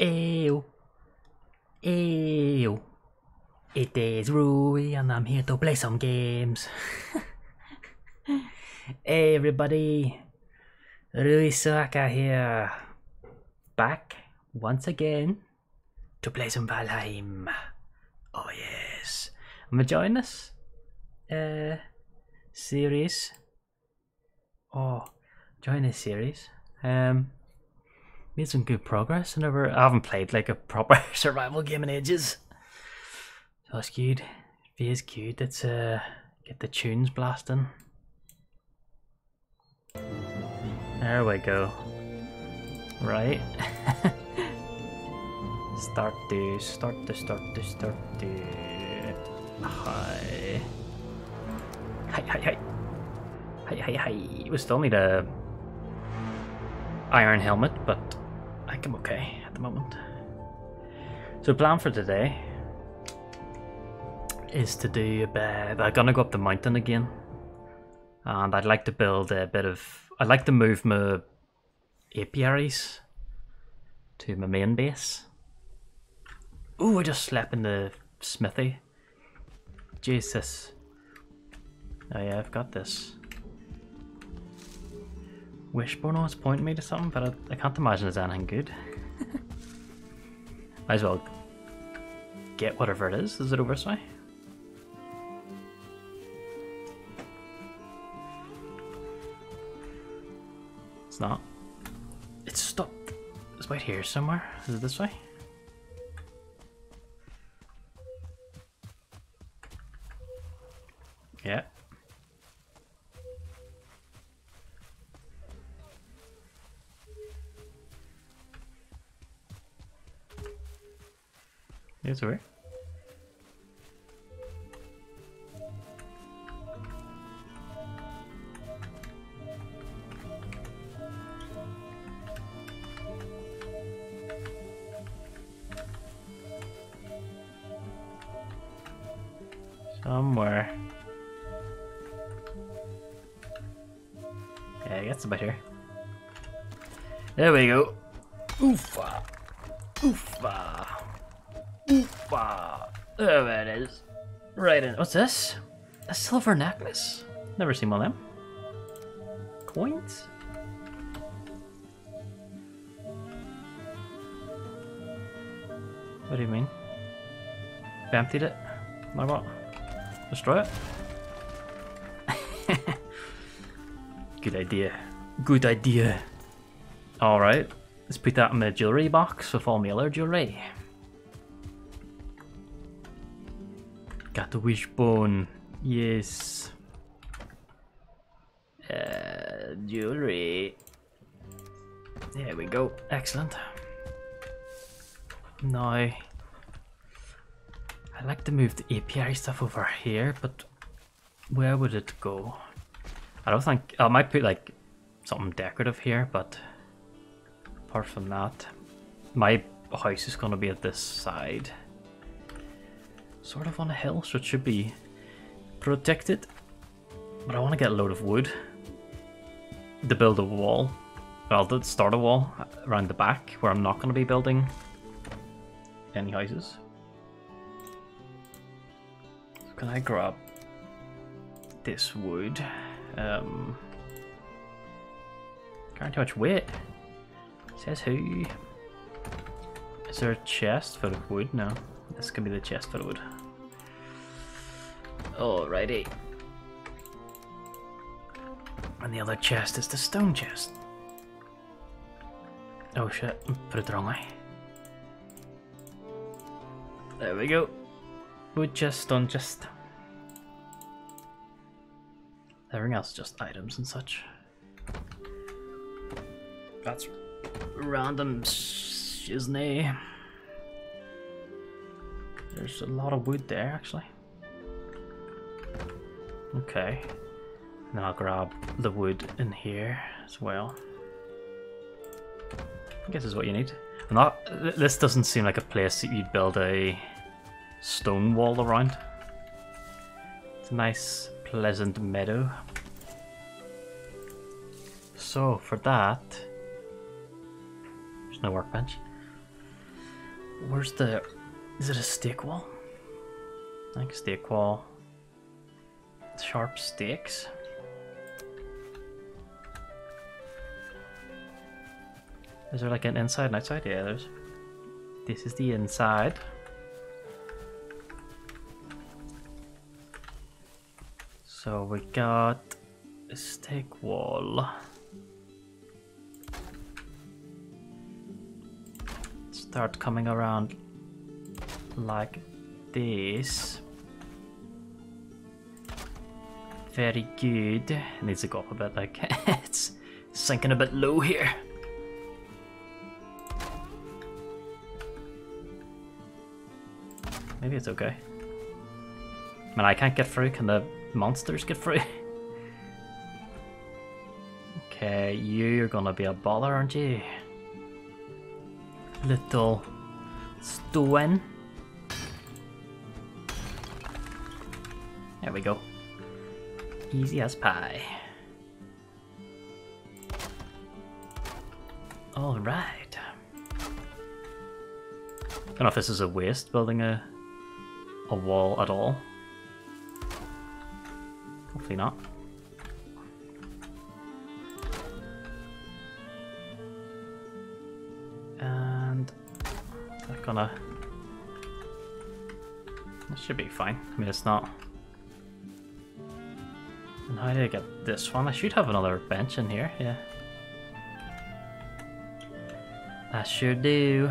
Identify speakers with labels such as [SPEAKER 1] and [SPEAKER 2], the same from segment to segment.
[SPEAKER 1] Ew. Ew. It is Rui and I'm here to play some games. hey everybody, Ruisu Aka here. Back once again to play some Valheim. Oh yes. I'm join this uh, series. Oh, join this series. Um, made some good progress. I never, I haven't played like a proper survival game in ages. So that's good. Is cute. Let's uh, get the tunes blasting. There we go. Right. start to, start to, start to, start to. Hi. Hi, hi, hi. Hi, hi, hi. We still need a iron helmet, but I'm okay at the moment. So plan for today is to do a bit. I'm gonna go up the mountain again, and I'd like to build a bit of. I'd like to move my apiaries to my main base. Oh, I just slept in the smithy. Jesus. Oh yeah, I've got this. Wishbone was pointing me to something, but I, I can't imagine it's anything good. Might as well get whatever it is. Is it over this way? It's not. It's stopped. It's right here somewhere. Is it this way? Yeah. It's over. Somewhere. Yeah, I guess about here. There we go. Oofa. Oofa. There it is. Right in. What's this? A silver necklace? Never seen one of them. Coins? What do you mean? We emptied it? Like what? Destroy it? Good idea. Good idea. Alright, let's put that in the jewellery box with all my other jewellery. Got the wishbone. Yes. Uh, jewellery. There we go. Excellent. Now, I like to move the apiary stuff over here, but where would it go? I don't think I might put like something decorative here, but apart from that, my house is gonna be at this side, sort of on a hill, so it should be protected. But I want to get a load of wood to build a wall. Well, to start a wall around the back where I'm not going to be building any houses. So can I grab this wood? Um, can't too much weight. Says who? Is there a chest for the wood? No. This could be the chest for the wood. Alrighty. And the other chest is the stone chest. Oh shit, put it the wrong way. There we go. Wood chest, stone chest. Everything else is just items and such. That's random shiznay. There's a lot of wood there actually. Okay. And then I'll grab the wood in here as well. I guess is what you need. Not. This doesn't seem like a place that you'd build a stone wall around. It's a nice, pleasant meadow. So for that, there's no workbench. Where's the? Is it a stick wall? Like steak wall. Sharp sticks. Is there like an inside and outside? Yeah, there's. This is the inside. So we got a stake wall. Start coming around like this. Very good. Needs to go up a bit, like it's sinking a bit low here. Maybe it's okay. I mean, I can't get through. Can the monsters get through? okay, you're gonna be a bother, aren't you? Little stone. There we go. Easy as pie. Alright. I don't know if this is a waste building a a wall at all. Hopefully not. And I'm gonna this should be fine. I mean it's not how did I get this one? I should have another bench in here, yeah. I sure do.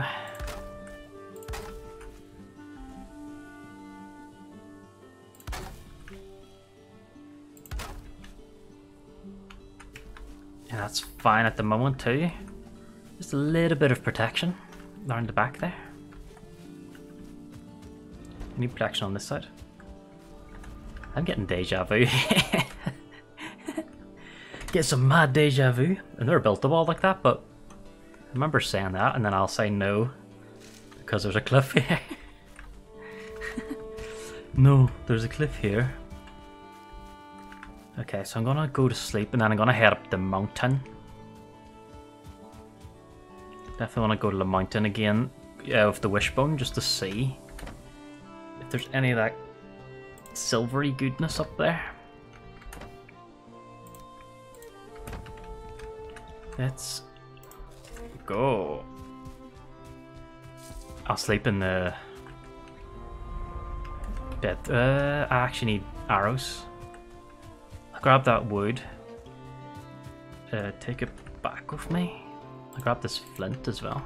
[SPEAKER 1] Yeah, that's fine at the moment too. Just a little bit of protection around the back there. Any protection on this side? I'm getting deja vu. Get some mad deja vu. I've never built a wall like that, but I remember saying that, and then I'll say no because there's a cliff here. no, there's a cliff here. Okay, so I'm gonna go to sleep and then I'm gonna head up the mountain. Definitely wanna go to the mountain again yeah, with the wishbone just to see if there's any of that silvery goodness up there. Let's go. I'll sleep in the bed. Uh, I actually need arrows. I'll grab that wood. Uh, take it back with me. I'll grab this flint as well.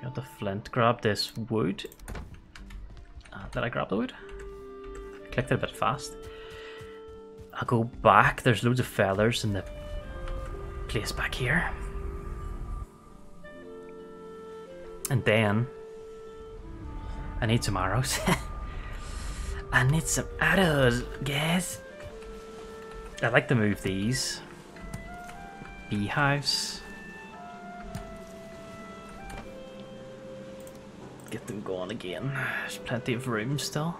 [SPEAKER 1] Grab the flint, grab this wood. Uh, did I grab the wood? I clicked it a bit fast. I'll go back. There's loads of feathers in the place back here. And then I need some arrows. I need some arrows, guys. I'd like to move these beehives. Get them going again. There's plenty of room still.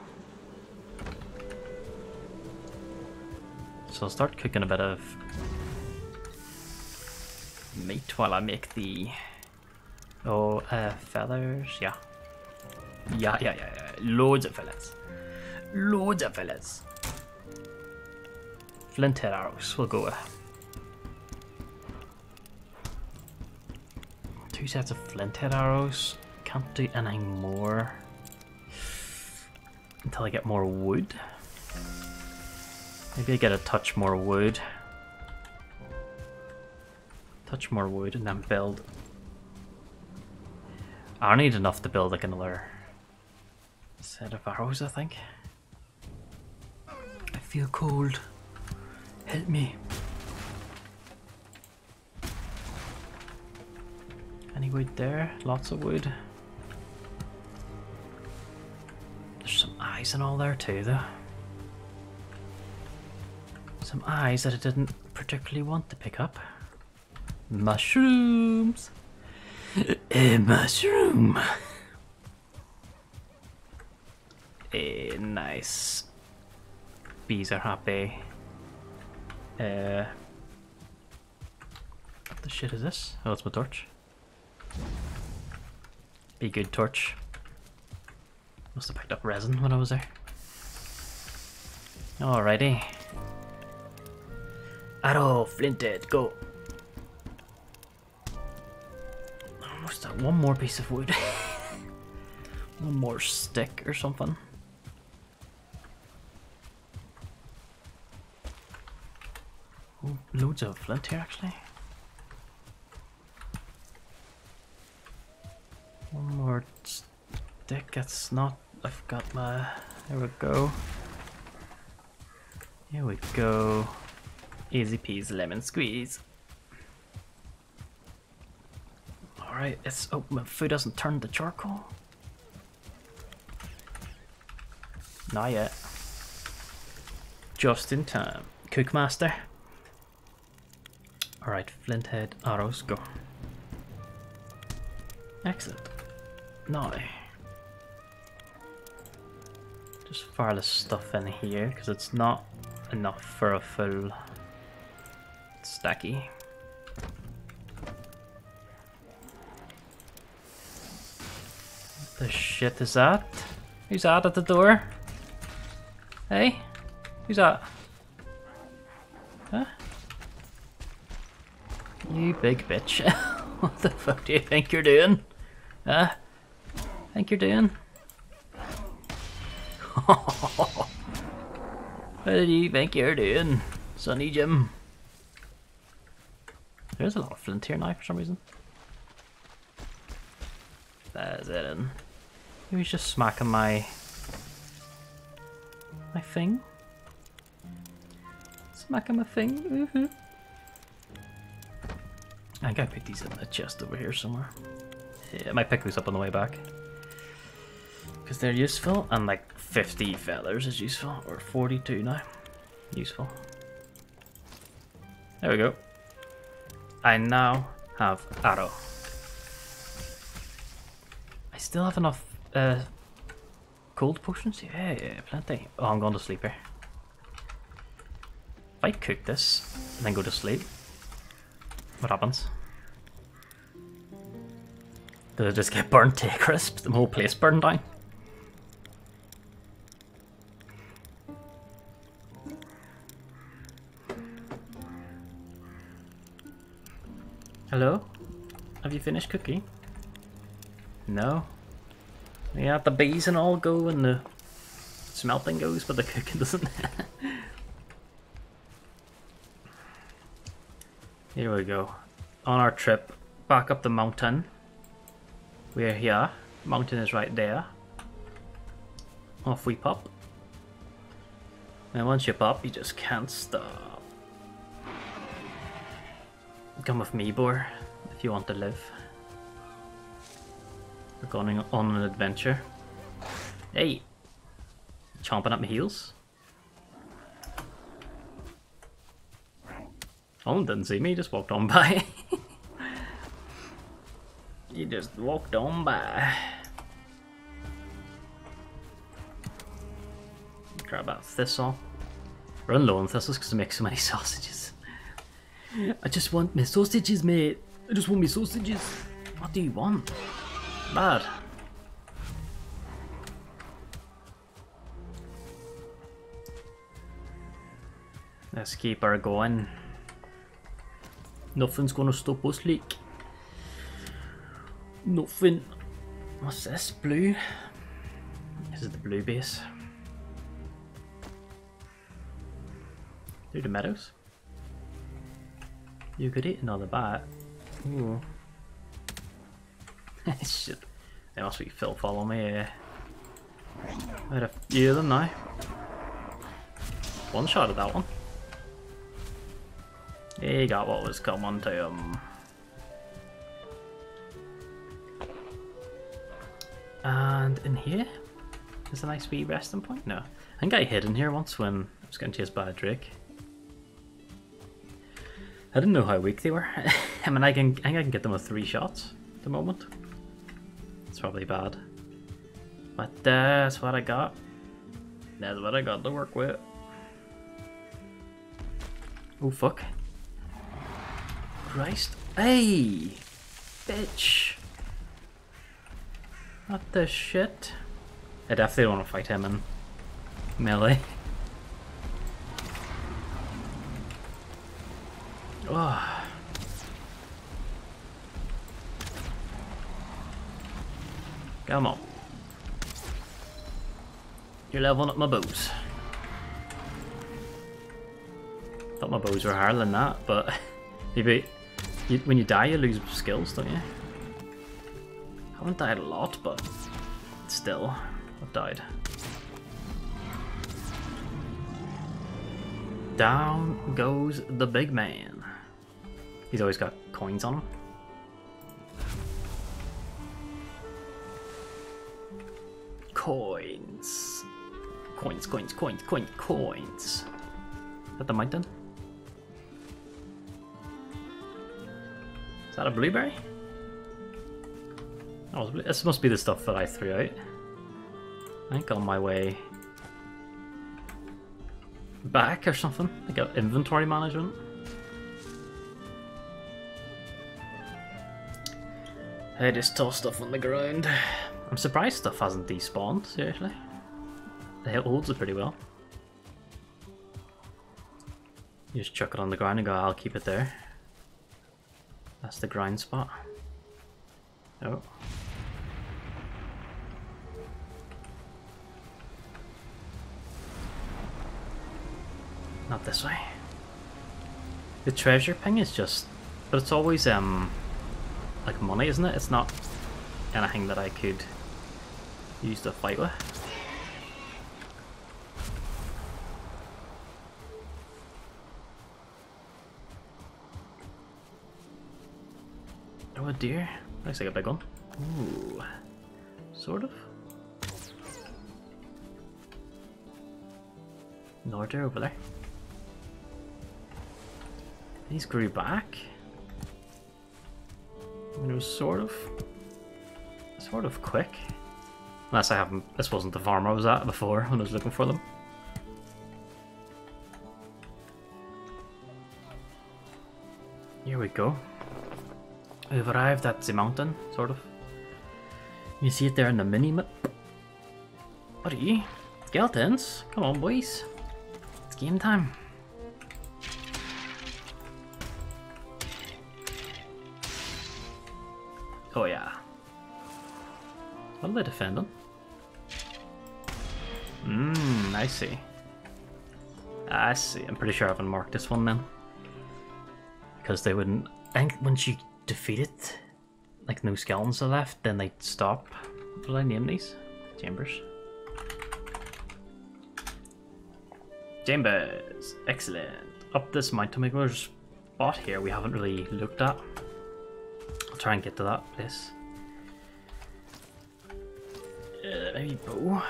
[SPEAKER 1] So I'll start cooking a bit of meat while I make the oh uh, feathers. Yeah, yeah, yeah, yeah, yeah. Loads of fillets. Loads of fillets. Flint arrows. We'll go with. Two sets of flint head arrows. Can't do any more until I get more wood. Maybe I get a touch more wood. Touch more wood and then build. I need enough to build like another set of arrows, I think. I feel cold. Help me. Any wood there? Lots of wood. There's some eyes and all there too, though. Some eyes that I didn't particularly want to pick up. Mushrooms! A mushroom! A nice. Bees are happy. Uh, what the shit is this? Oh, it's my torch. Be good, torch. Must have picked up resin when I was there. Alrighty. Arrow, flinted, go. Almost that one more piece of wood. one more stick or something. Oh, loads of flint here actually. One more stick, that's not, I've got my, there we go. Here we go. Easy peasy lemon squeeze. Alright, it's, oh, my food doesn't turn to charcoal. Not yet. Just in time. Cookmaster. Alright, flint head, arrows, go. Excellent. Now, just fire the stuff in here because it's not enough for a full stacky. What the shit is that? Who's that at the door? Hey? Who's that? Huh? You big bitch. what the fuck do you think you're doing? Huh? Think you're doing? what do you think you're doing, Sonny Jim? There's a lot of flint here now for some reason. That's it in. He was just smacking my my thing. Smacking my thing. Mm -hmm. I gotta put these in the chest over here somewhere. Yeah, I might pick these up on the way back. Because they're useful, and like 50 feathers is useful, or 42 now. Useful. There we go. I now have arrow. I still have enough uh, cold potions? Yeah, yeah, plenty. Oh, I'm going to sleep here. If I cook this and then go to sleep, what happens? Does it just get burnt to a crisp? The whole place burned down? Hello? Have you finished cooking? No? Yeah, the bees and all go and the smelting goes, but the cooking doesn't. Here we go. On our trip back up the mountain. We're here. Mountain is right there. Off we pop. And once you pop, you just can't stop. Come with me, Boar, if you want to live. We're going on an adventure. Hey! Chomping at my heels. Oh, didn't see me, just walked on by. you just walked on by. Grab that thistle. Run low on thistles because I make so many sausages. I just want my sausages, mate. I just want my sausages. What do you want? Bad. Let's keep her going. Nothing's gonna stop us, leak. Nothing. What's this? Blue? This is the blue base. Through the meadows. You could eat another bat. Ooh. Shit. They must be Phil follow me. Yeah. I had a few of them now. One shot at that one. He got what was coming to him. And in here is a nice wee resting point. No, I think I hid in here once when I was getting chased by a drake. I didn't know how weak they were. I mean, I can I think I can get them with three shots at the moment. It's probably bad, but uh, that's what I got. That's what I got to work with. Oh fuck! Christ! Hey, bitch! What the shit? I definitely don't want to fight him in melee. Come on. You're leveling up my bows. Thought my bows were harder than that, but maybe you, when you die you lose skills, don't you? I haven't died a lot, but still, I've died. Down goes the big man. He's always got coins on him. Coins. Coins, coins, coins, coins, coins. Is that the mountain? Is that a blueberry? Oh, this must be the stuff that I threw out. I think on my way back or something. I got inventory management. I just toss stuff on the ground. I'm surprised stuff hasn't despawned, seriously. It holds it pretty well. You just chuck it on the ground and go, I'll keep it there. That's the grind spot. Oh. Not this way. The treasure ping is just... But it's always, um... Like money, isn't it? It's not anything that I could use to fight with. Oh, a deer. Looks like a big one. Ooh. Sort of. Norder over there. These grew back. It was sort of, sort of quick. Unless I haven't, this wasn't the farm I was at before when I was looking for them. Here we go. We've arrived at the mountain, sort of. You see it there in the mini-map. Buddy, skeletons, come on boys. It's game time. Are they defending? Mmm, I see. I see. I'm pretty sure I haven't marked this one then. Because they wouldn't... I think once you defeat it, like no skeletons are left, then they stop. What did I name these? Chambers. Chambers! Excellent. Up this mountain maker's spot here we haven't really looked at I'll try and get to that place. Uh, maybe bow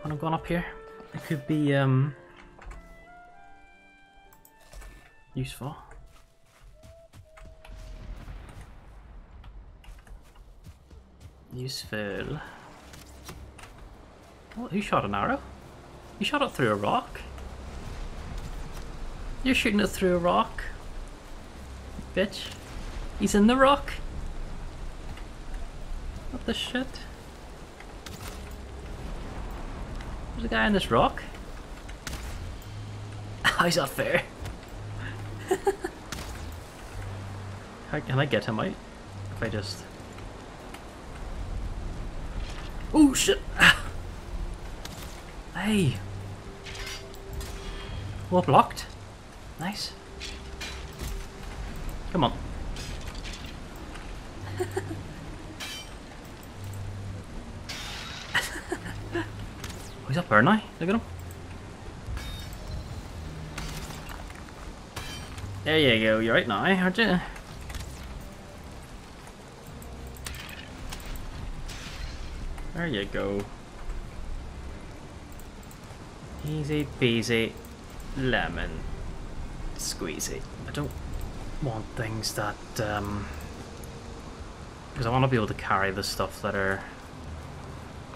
[SPEAKER 1] when I've gone up here. It could be um useful. Useful. What? Who shot an arrow? You shot it through a rock? You're shooting it through a rock? Bitch. He's in the rock. What the shit? There's a guy on this rock. How's that fair? How can I get him out? If I just... Oh shit! hey! Well blocked. Nice. Come on. Up there now. Look at him. There you go. You're right now, aren't you? There you go. Easy peasy lemon squeezy. I don't want things that um because I want to be able to carry the stuff that are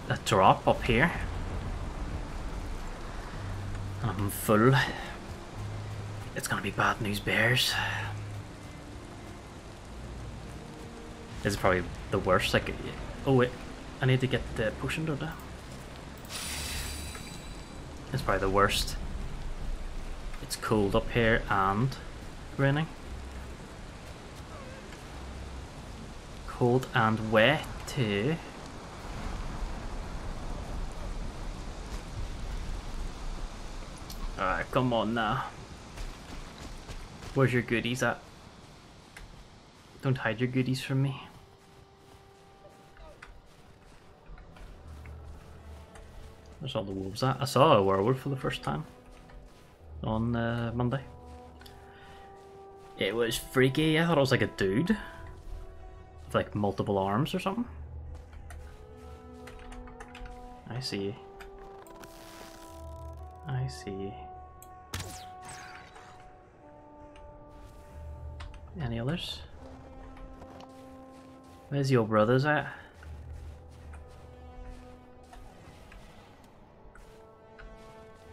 [SPEAKER 1] that drop up here. I'm full. It's gonna be bad news bears. This is probably the worst. Like, oh wait, I need to get the potion, don't I? is probably the worst. It's cold up here and raining. Cold and wet too. Alright, come on now. Where's your goodies at? Don't hide your goodies from me. There's all the wolves at. I saw a werewolf for the first time on uh, Monday. It was freaky. I thought it was like a dude with like multiple arms or something. I see. I see. Any others? Where's your brothers at?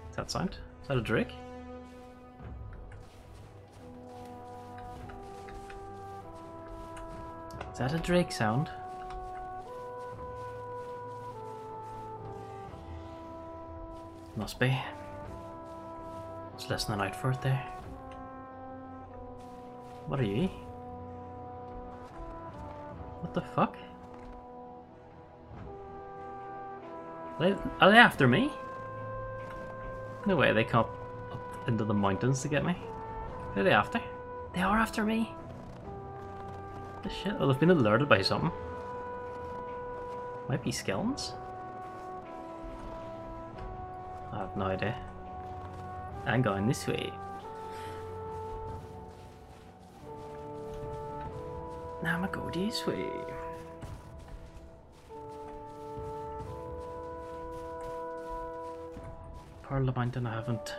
[SPEAKER 1] Is that sound? Is that a drake? Is that a drake sound? Must be. It's listening out for it there. What are you? What the fuck? Are they, are they after me? No way they come up, into the mountains to get me. Who are they after? They are after me. The shit? Oh, they've been alerted by something. Might be skeletons? I have no idea. I'm going this way. Now I'm gonna go this way. The mountain I haven't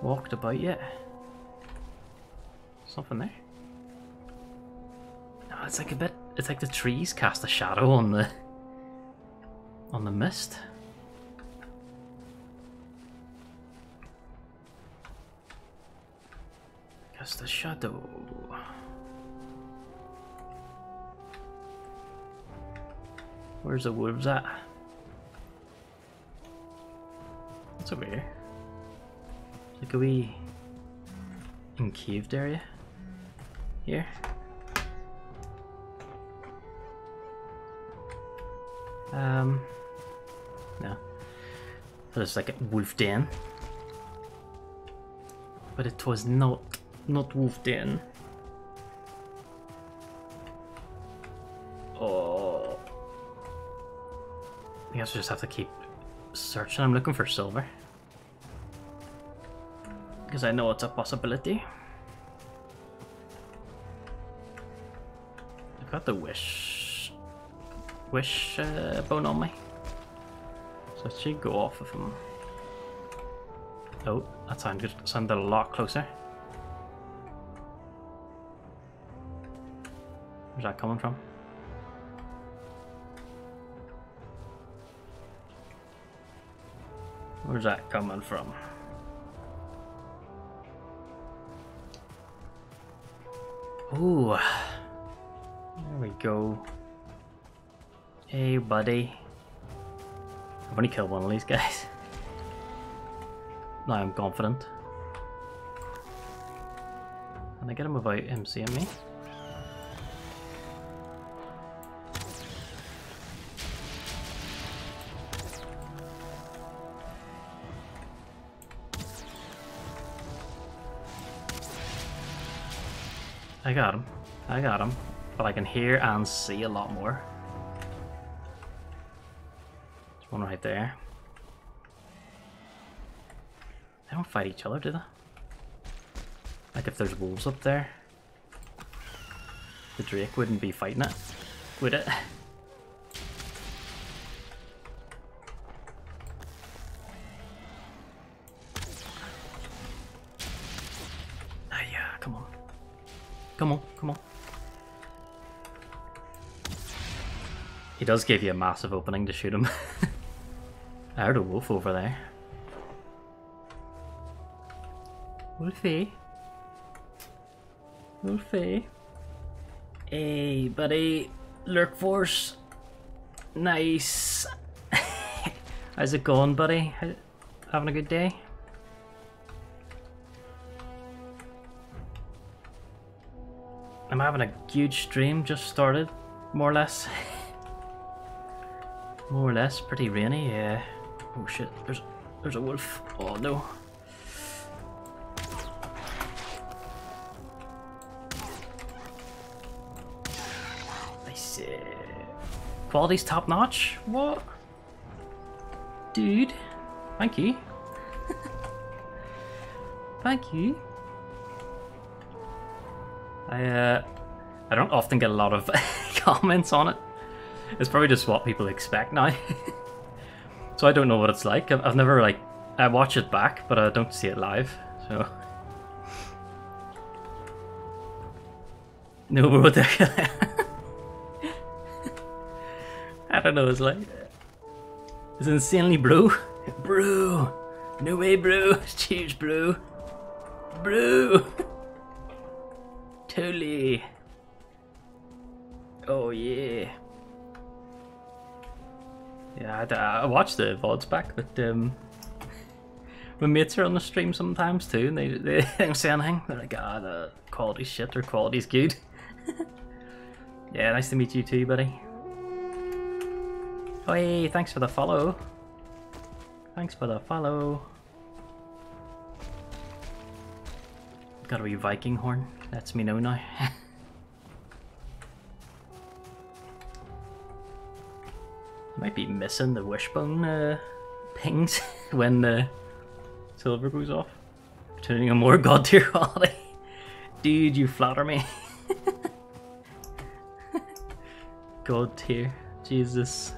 [SPEAKER 1] walked about yet. Something there. No, it's like a bit. It's like the trees cast a shadow on the on the mist. Cast a shadow. Where's the wolves at? It's over here? Like a wee encaved area? Here? Um, no. So it's like a wolf den. But it was not, not wolf den. Guess I just have to keep searching. I'm looking for silver. Because I know it's a possibility. I've got the wish wish uh, bone on me. So it should go off of him. Oh, that sounded, sounded a lot closer. Where's that coming from? Where's that coming from? Ooh. There we go. Hey, buddy. I've only killed one of these guys. now I'm confident. Can I get him without him seeing me? I got him. I got him. But I can hear and see a lot more. There's one right there. They don't fight each other, do they? Like if there's wolves up there, the Drake wouldn't be fighting it, would it? Come on, come on. He does give you a massive opening to shoot him. I heard a wolf over there. Wolfie? Wolfie? Hey, buddy. Lurk Force. Nice. How's it going, buddy? Having a good day? I'm having a huge stream, just started, more or less. more or less, pretty rainy, yeah. Oh shit, there's there's a wolf. Oh no. I see. quality's top notch? What? Dude, thank you. thank you. I uh, I don't often get a lot of comments on it. It's probably just what people expect now. so I don't know what it's like. I've, I've never like I watch it back, but I don't see it live. So no, what I don't know. It's like it's insanely blue, bro. No way, bro. Cheers, bro. Bro. Totally. Oh yeah. Yeah, I, I watch the VODs back, but um, my mates are on the stream sometimes too, and they, they don't say anything. They're like, ah, the quality's shit or quality's good. yeah, nice to meet you too, buddy. Oh, hey, thanks for the follow. Thanks for the follow. Got a wee Viking horn. That's me know now. Might be missing the wishbone uh, pings when the silver goes off. Turning a more god tier quality. Dude, you flatter me. god tier. Jesus.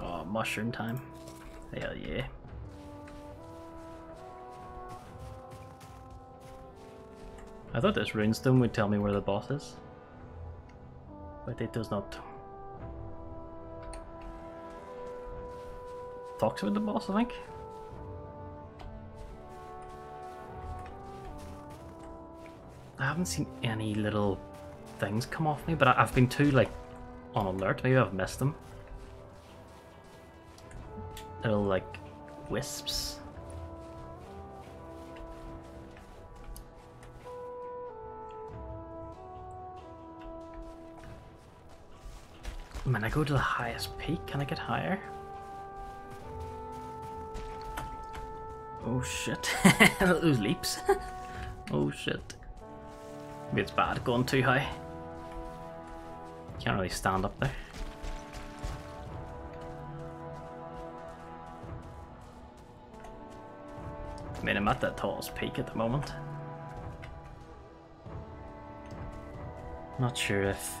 [SPEAKER 1] Oh, mushroom time. Hell yeah. I thought this runestone would tell me where the boss is. But it does not. Talks with the boss, I think. I haven't seen any little things come off me, but I've been too, like, on alert. Maybe I've missed them. Little, like, wisps. Man, I go to the highest peak. Can I get higher? Oh shit. Those leaps. oh shit. Maybe it's bad going too high. Can't really stand up there. I mean, I'm at the tallest peak at the moment. Not sure if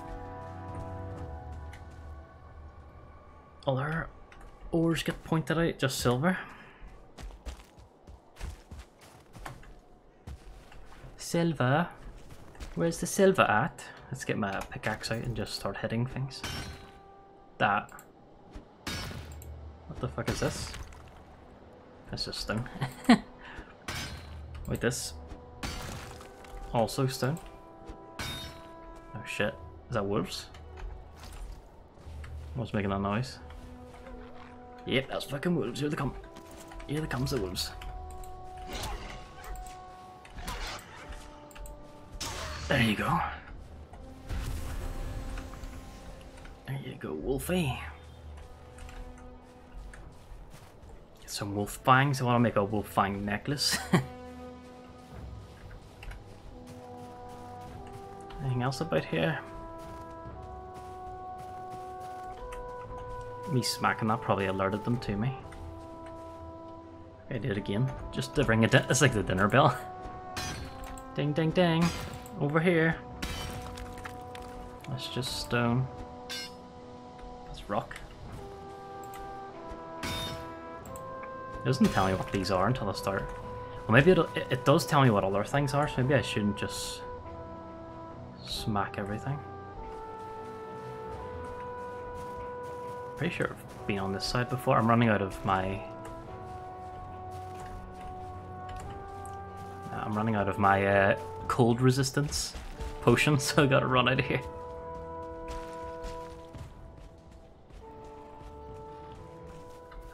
[SPEAKER 1] other ores get pointed out, just silver. Silver? Where's the silver at? Let's get my pickaxe out and just start hitting things. That. What the fuck is this? That's just stone. Wait, this. Also stone. Oh shit. Is that wolves? What's making that noise? Yep, that's fucking wolves. Here they come. Here they comes the wolves. There you go. There you go, Wolfie. Get some wolf fangs. I want to make a wolf fang necklace. Anything else about here? Me smacking that probably alerted them to me. I did it again, just to ring it. It's like the dinner bell. ding, ding, ding. Over here. That's just stone. That's rock. It doesn't tell me what these are until I start. Well, maybe it, it does tell me what other things are, so maybe I shouldn't just smack everything. Pretty sure I've been on this side before. I'm running out of my... I'm running out of my uh, cold resistance potion, so I gotta run out of here.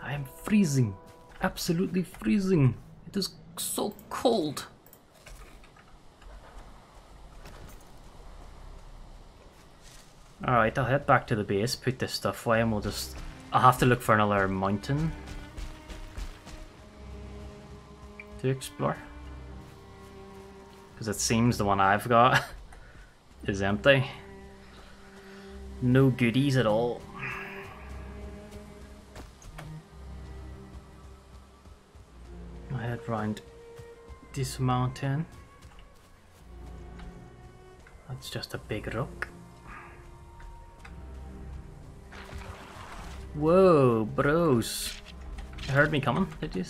[SPEAKER 1] I'm freezing. Absolutely freezing. It is so cold. Alright, I'll head back to the base, put this stuff away, and we'll just... I'll have to look for another mountain to explore. Because it seems the one I've got is empty. No goodies at all. I head round this mountain. That's just a big rock. Whoa, bros. You heard me coming, did you?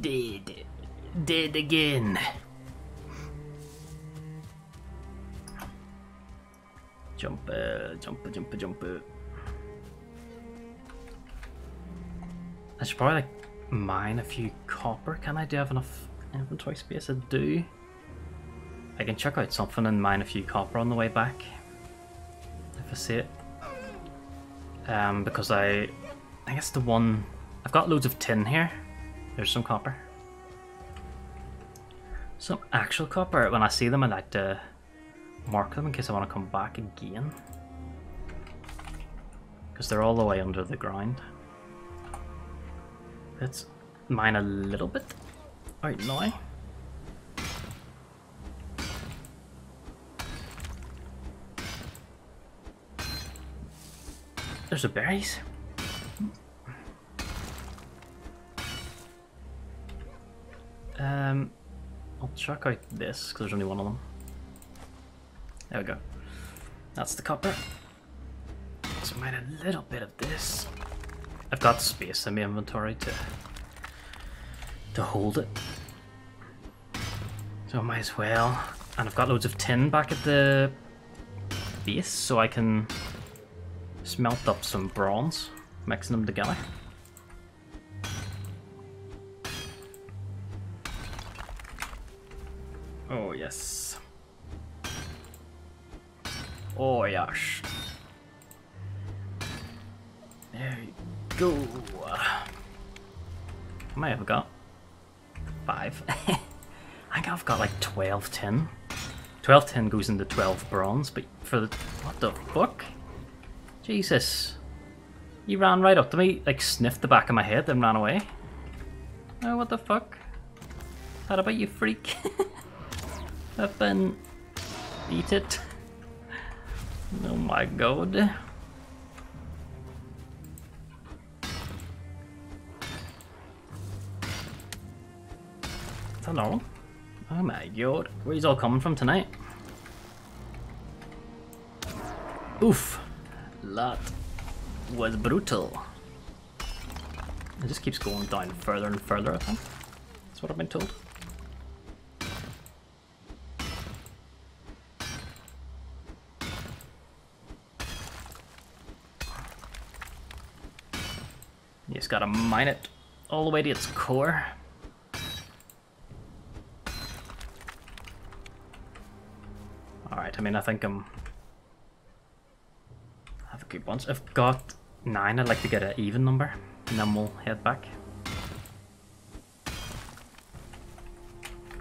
[SPEAKER 1] Dead. Dead again. Jump, uh, jump, jump, jump. I should probably like mine a few copper. Can I do have enough inventory space I do? I can check out something and mine a few copper on the way back. If I see it. Um, because I, I guess the one, I've got loads of tin here. There's some copper. Some actual copper. When I see them, I like to mark them in case I want to come back again. Because they're all the way under the ground. Let's mine a little bit right now. There's the berries. Um, I'll check out this because there's only one of them. There we go. That's the copper. So mine a little bit of this. I've got space in my inventory to to hold it. So I might as well. And I've got loads of tin back at the base so I can smelt up some bronze, mixing them together. Oh yes. Oh yes. There you go. How many have I got? Five. I think I've got like 12 tin. 12 tin goes into 12 bronze, but for the... What the fuck? Jesus. You ran right up to me, like sniffed the back of my head, then ran away. Oh, what the fuck? How about you, freak? Up and eat it. Oh my god. Is that normal? Oh my god. Where's all coming from tonight? Oof. That was brutal. It just keeps going down further and further, I think. That's what I've been told. You just gotta mine it all the way to its core. Alright, I mean, I think I'm... Have bunch. I've got nine. I'd like to get an even number, and then we'll head back.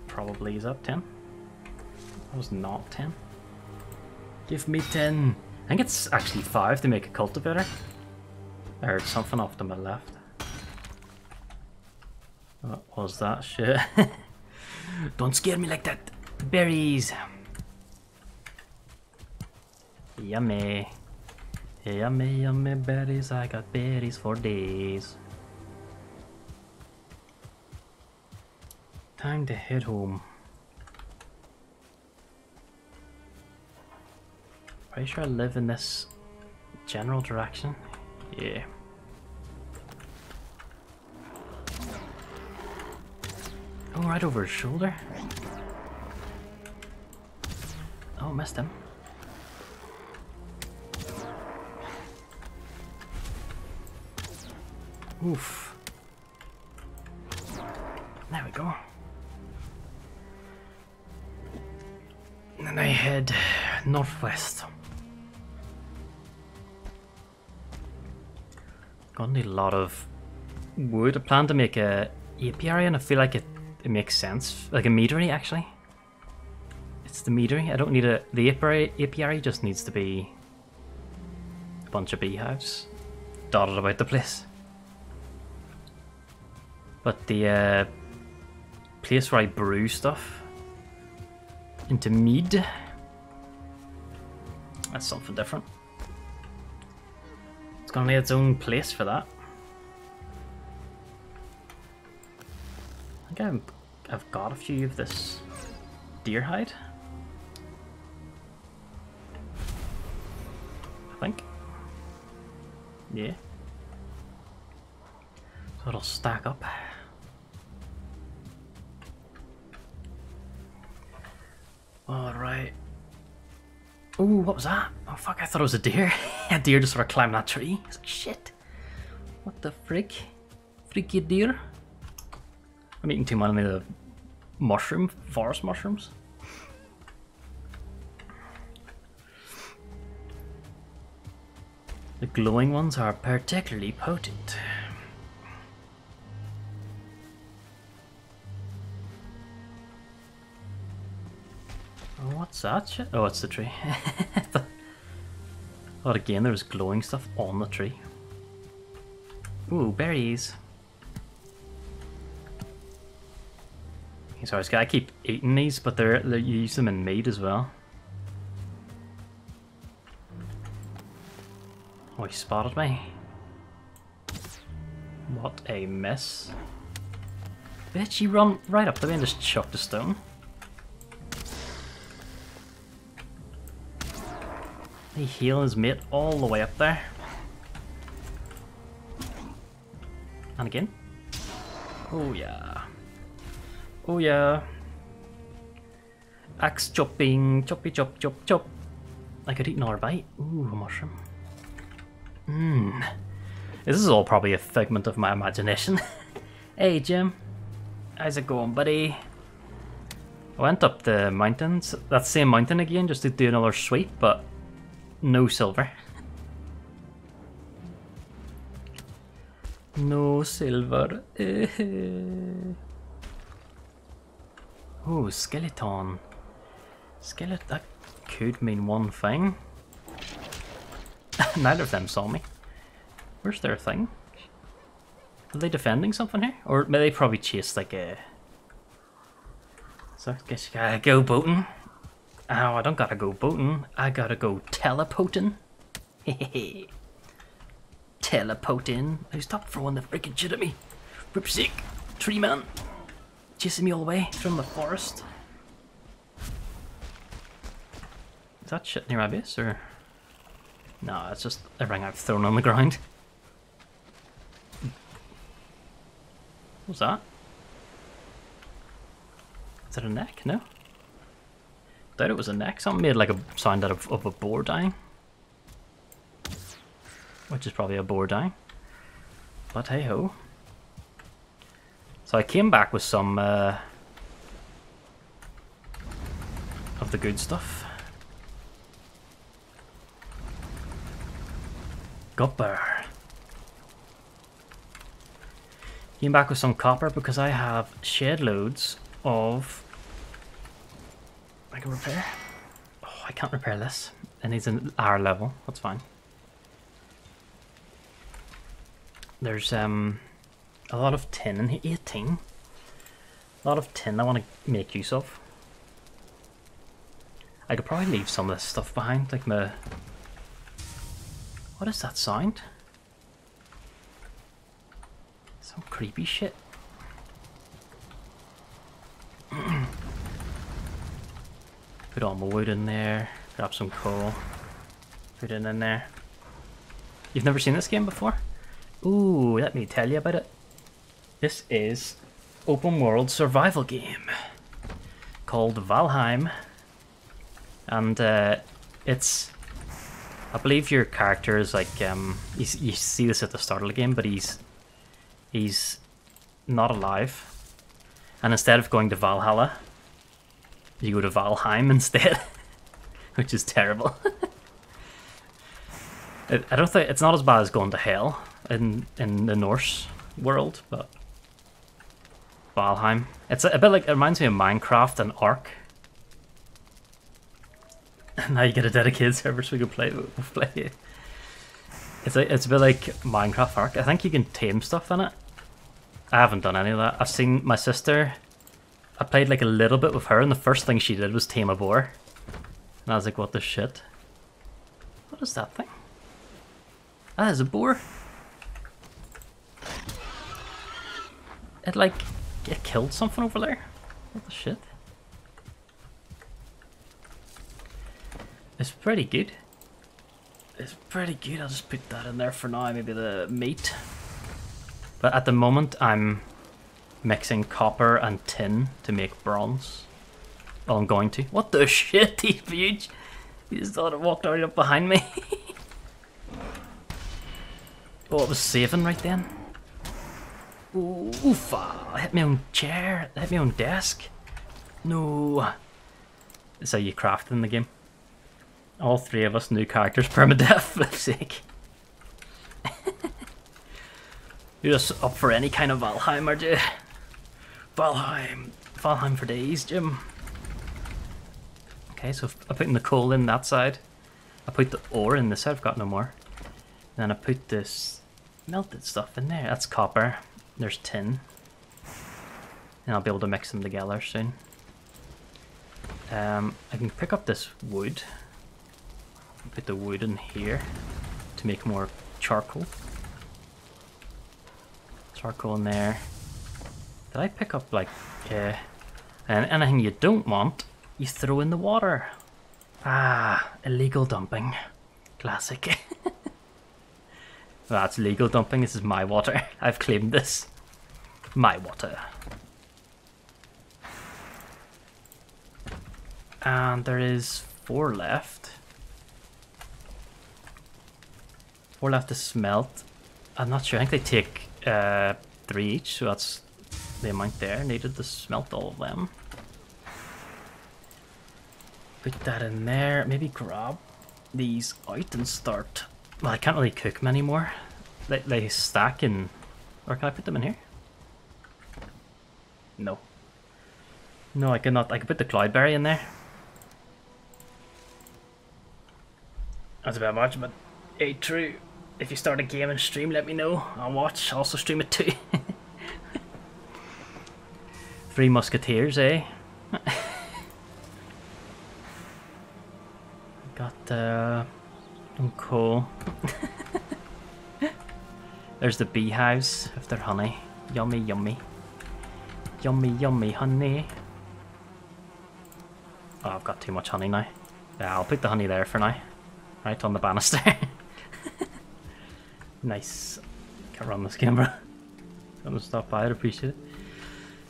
[SPEAKER 1] Probably is up 10. That was not 10. Give me 10. I think it's actually 5 to make a cultivator. I heard something off to my left. What was that shit? Don't scare me like that. Berries. Yummy. Yummy, yummy berries. I got berries for days. Time to head home. Pretty sure I live in this general direction. Yeah. Oh, right over his shoulder. Oh, missed him. Oof. There we go. And then I head northwest. Gonna need a lot of wood. I plan to make a apiary and I feel like it, it makes sense. Like a meadery actually. It's the meadery. I don't need a the apiary apiary just needs to be a bunch of beehives dotted about the place. But the uh, place where I brew stuff into mead that's something different. It's gonna need its own place for that. I think I'm, I've got a few of this deer hide. I think. Yeah. So it'll stack up. Ooh, what was that? Oh fuck, I thought it was a deer. a deer just sort of climbed that tree. Like, shit. What the frick? Freaky deer? I'm eating too many of the mushroom, forest mushrooms. The glowing ones are particularly potent. What's? Oh, it's the tree. oh, again, there was glowing stuff on the tree. Ooh, berries. Sorry, I keep eating these, but they're, they're you use them in mead as well. Oh, he spotted me. What a mess. Bitch, he run right up to me and just chucked a stone. He heal his mate all the way up there. And again. Oh yeah. Oh yeah. Axe chopping, choppy chop chop chop. I could eat another bite. Ooh, a mushroom. Mmm. This is all probably a figment of my imagination. hey Jim. How's it going, buddy? I went up the mountains, that same mountain again, just to do another sweep, but no silver. no silver. oh, skeleton. Skeleton. That could mean one thing. Neither of them saw me. Where's their thing? Are they defending something here? Or may they probably chase like a... So I guess you gotta go boating. Oh, I don't gotta go boating. I gotta go teleporting. Hehehe. teleporting. Now stop throwing the freaking shit at me. Ripsick. Tree man. Chasing me all the way from the forest. Is that shit near my base or? No, it's just everything I've thrown on the ground. What's that? Is that a neck? No? Thought it was a neck. Something made like a sound out of, of a boar dying. Which is probably a boar dying. But hey ho. So I came back with some uh, of the good stuff. Copper. Came back with some copper because I have shed loads of I can repair. Oh, I can't repair this. It needs an R level. That's fine. There's um a lot of tin in here. 18. A lot of tin I want to make use of. I could probably leave some of this stuff behind, like my... What is that sound? Some creepy shit. Put all my wood in there, grab some coal, put it in there. You've never seen this game before? Ooh, let me tell you about it. This is open world survival game called Valheim. And uh, it's, I believe your character is like, um, you see this at the start of the game, but he's, he's not alive. And instead of going to Valhalla, you go to Valheim instead, which is terrible. I don't think it's not as bad as going to hell. in in the Norse world, but Valheim. It's a, a bit like it reminds me of Minecraft and Ark. And now you get a dedicated server so we can play play it. It's a, it's a bit like Minecraft Ark. I think you can tame stuff in it. I haven't done any of that. I've seen my sister. I played like a little bit with her, and the first thing she did was tame a boar. And I was like, what the shit? What is that thing? Ah, that is a boar. It like, it killed something over there. What the shit? It's pretty good. It's pretty good. I'll just put that in there for now. Maybe the meat. But at the moment, I'm mixing copper and tin to make bronze. Well, I'm going to. What the shit, he's huge. He just thought it walked right up behind me. oh, it was saving right then. Ooh, oofa! I hit my own chair. Hit my own desk. No. That's how you craft in the game. All three of us new characters permadeath the sake. You're just up for any kind of Valheim, are you? Valheim. Valheim for days, Jim. Okay, so I put in the coal in that side. I put the ore in this side, I've got no more. then I put this melted stuff in there. That's copper. There's tin. And I'll be able to mix them together soon. Um, I can pick up this wood put the wood in here to make more charcoal. Charcoal in there. Did I pick up like uh, and anything you don't want, you throw in the water. Ah, illegal dumping. Classic. That's legal dumping. This is my water. I've claimed this. My water. And there is four left. Four left to smelt. I'm not sure. I think they take uh, three each, so that's the amount there needed to smelt all of them. Put that in there. Maybe grab these out and start. Well, I can't really cook them anymore. They, they stack in. Or can I put them in here? No. No, I cannot. I can put the cloudberry in there. That's a bit much, but hey, true if you start a game and stream, let me know. I'll watch. Also stream it too. Three Musketeers, eh? Got uh, some coal. There's the beehives of their honey. Yummy, yummy. Yummy, yummy honey. Oh, I've got too much honey now. Yeah, I'll put the honey there for now. Right on the banister. Nice. Can't run this camera. Gonna stop by, I'd appreciate it.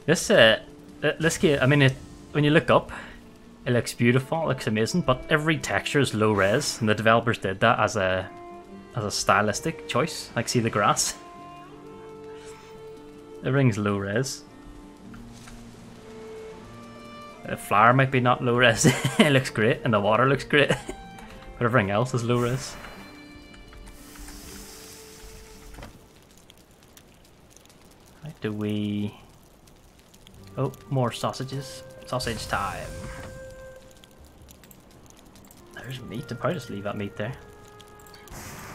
[SPEAKER 1] This, uh, this game, I mean, it, when you look up, it looks beautiful, it looks amazing, but every texture is low res, and the developers did that as a as a stylistic choice. Like, see the grass? Everything's low res. The flower might be not low res, it looks great, and the water looks great, but everything else is low res. do we... Oh, more sausages. Sausage time. There's meat. I'll probably just leave that meat there.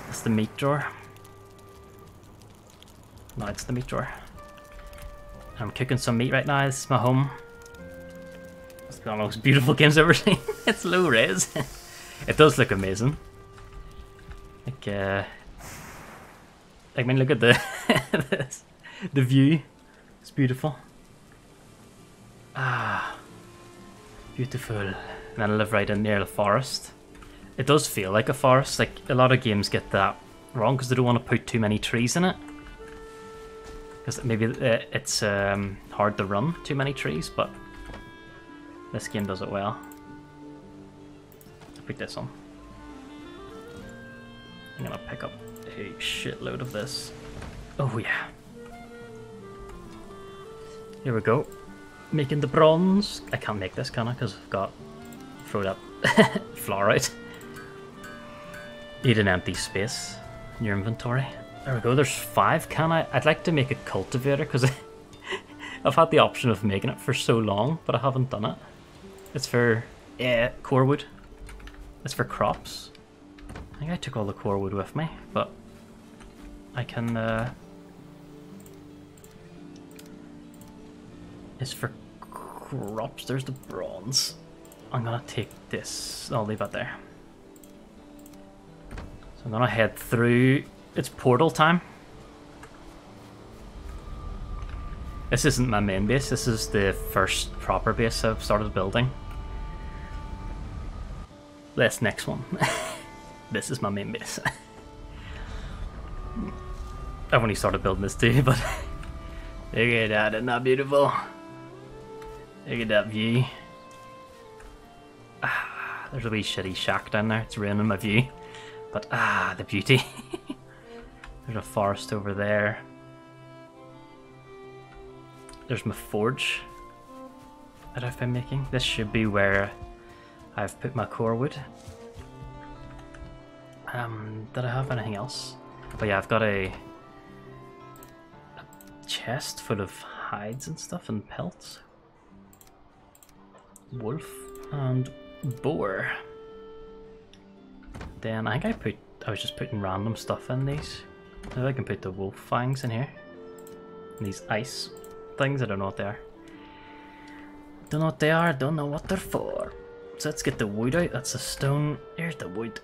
[SPEAKER 1] That's the meat drawer. No, it's the meat drawer. I'm cooking some meat right now. This is my home. It's one of the most beautiful games I've ever seen. it's low res. it does look amazing. Like, uh... I mean, look at the... the view It's beautiful. Ah, beautiful. And then I live right in near the forest. It does feel like a forest. Like a lot of games get that wrong because they don't want to put too many trees in it. Because maybe uh, it's um, hard to run too many trees, but this game does it well. I'll this on. I'm gonna pick up a shitload of this. Oh yeah. Here we go. Making the bronze. I can't make this, can I? Because I've got... Throw that out. Need an empty space in your inventory. There we go, there's five. Can I? I'd like to make a cultivator because I've had the option of making it for so long, but I haven't done it. It's for yeah, core wood. It's for crops. I think I took all the core wood with me, but I can. Uh, it's for crops. There's the bronze. I'm gonna take this. I'll leave it there. So I'm gonna head through it's portal time. This isn't my main base, this is the first proper base I've started building. This next one. this is my main base. I've only started building this too, but look at that, isn't that beautiful? Look at that view. Ah, there's a wee shitty shack down there, it's ruining my view. But ah, the beauty. There's a forest over there. There's my forge that I've been making. This should be where I've put my core wood. Um, did I have anything else? But yeah, I've got a, a chest full of hides and stuff and pelts. Wolf and boar. Then I think I put I was just putting random stuff in these. Maybe I can put the wolf fangs in here. These ice things, I don't know what they are. Don't know what they are, don't know what they're for. So let's get the wood out, that's the stone. Here's the wood.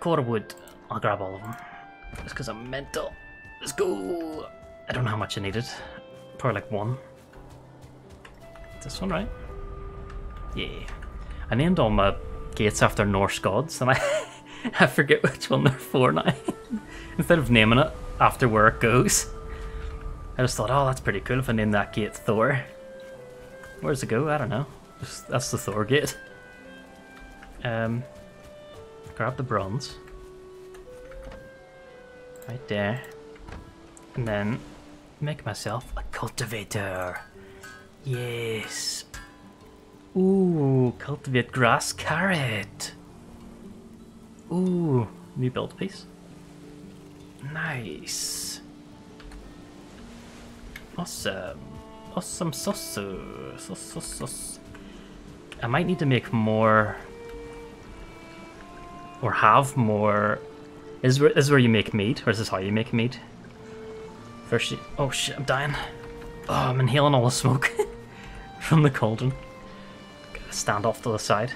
[SPEAKER 1] Core wood. I'll grab all of them. Just because I'm mental. Let's go! I don't know how much I needed. Probably like one. This one, right? Yeah. I named all my gates after Norse gods, and I, I forget which one they're for now. Instead of naming it after where it goes. I just thought, oh, that's pretty cool if I name that gate Thor. Where's it go? I don't know. Just, that's the Thor gate. Um, grab the bronze. Right there. And then make myself a cultivator. Yes. Ooh, cultivate grass carrot. Ooh, new build piece. Nice. Awesome. Awesome sauce. Sauce, sauce, sauce. I might need to make more... Or have more... Is, this is where you make mead? Or is this how you make mead? First you... Oh shit, I'm dying. Oh, I'm inhaling all the smoke from the cauldron. Stand off to the side.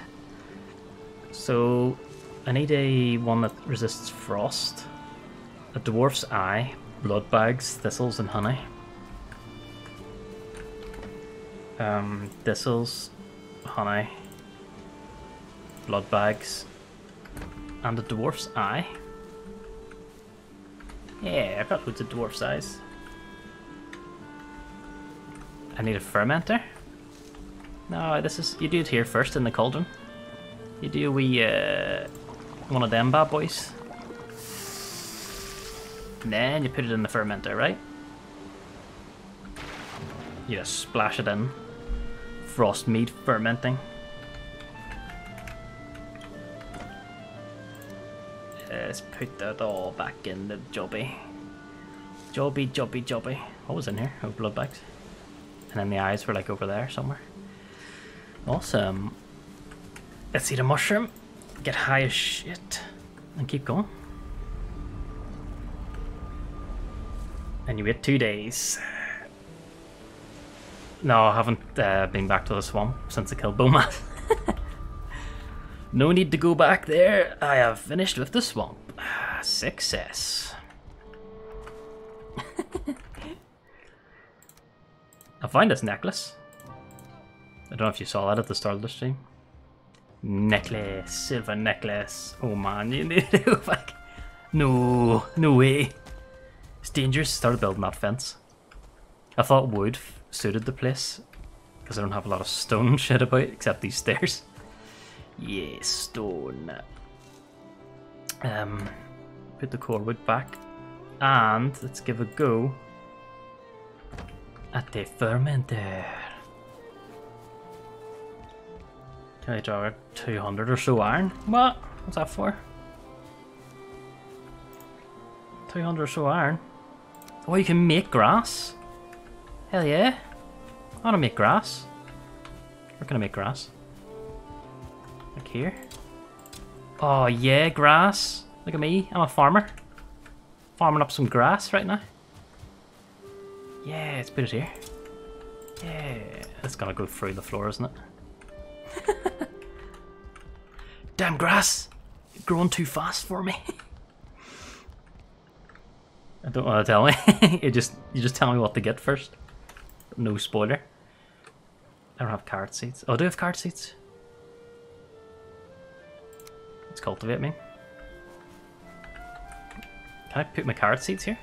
[SPEAKER 1] So, I need a one that resists frost. A dwarf's eye, blood bags, thistles, and honey. Um, thistles, honey, blood bags, and a dwarf's eye. Yeah, I've got loads of dwarf's eyes. I need a fermenter. No, this is you do it here first in the cauldron. You do we uh, one of them bad boys. And then you put it in the fermenter, right? You just splash it in. Frost mead fermenting. Let's put that all back in the jobby. Jobby, jobby, jobby. What was in here? Oh, blood bags. And then the eyes were like over there somewhere. Awesome. Let's eat a mushroom. Get high as shit. And keep going. And you wait two days. No, I haven't uh, been back to the swamp since I killed Bonemass. no need to go back there. I have finished with the swamp. Success. I find this necklace. I don't know if you saw that at the start of the stream. Necklace, silver necklace. Oh man, you need to back. No, no way. It's dangerous. Started building that fence. I thought wood suited the place because I don't have a lot of stone shit about except these stairs. Yeah, stone. Um, put the core wood back and let's give a go at the fermenter. Can I draw 200 or so iron? What? What's that for? 200 or so iron. Oh, you can make grass. Hell yeah. I want to make grass. We're gonna make grass. Like here. Oh yeah, grass. Look at me. I'm a farmer. Farming up some grass right now. Yeah, let's put it here. Yeah, it's gonna go through the floor, isn't it? Damn grass! You're growing too fast for me. I don't want to tell me. you just you just tell me what to get first. No spoiler. I don't have carrot seeds. Oh, do I have carrot seeds? Let's cultivate me. Can I put my carrot seeds here?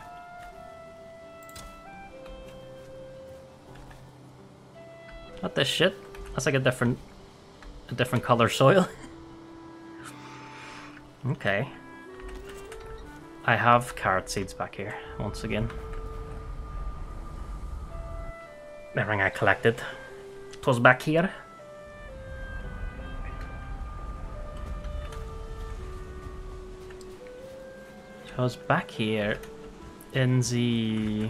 [SPEAKER 1] Not this shit. That's like a different, a different color soil. okay. I have carrot seeds back here, once again. Everything I collected. It was back here. Was back here in the...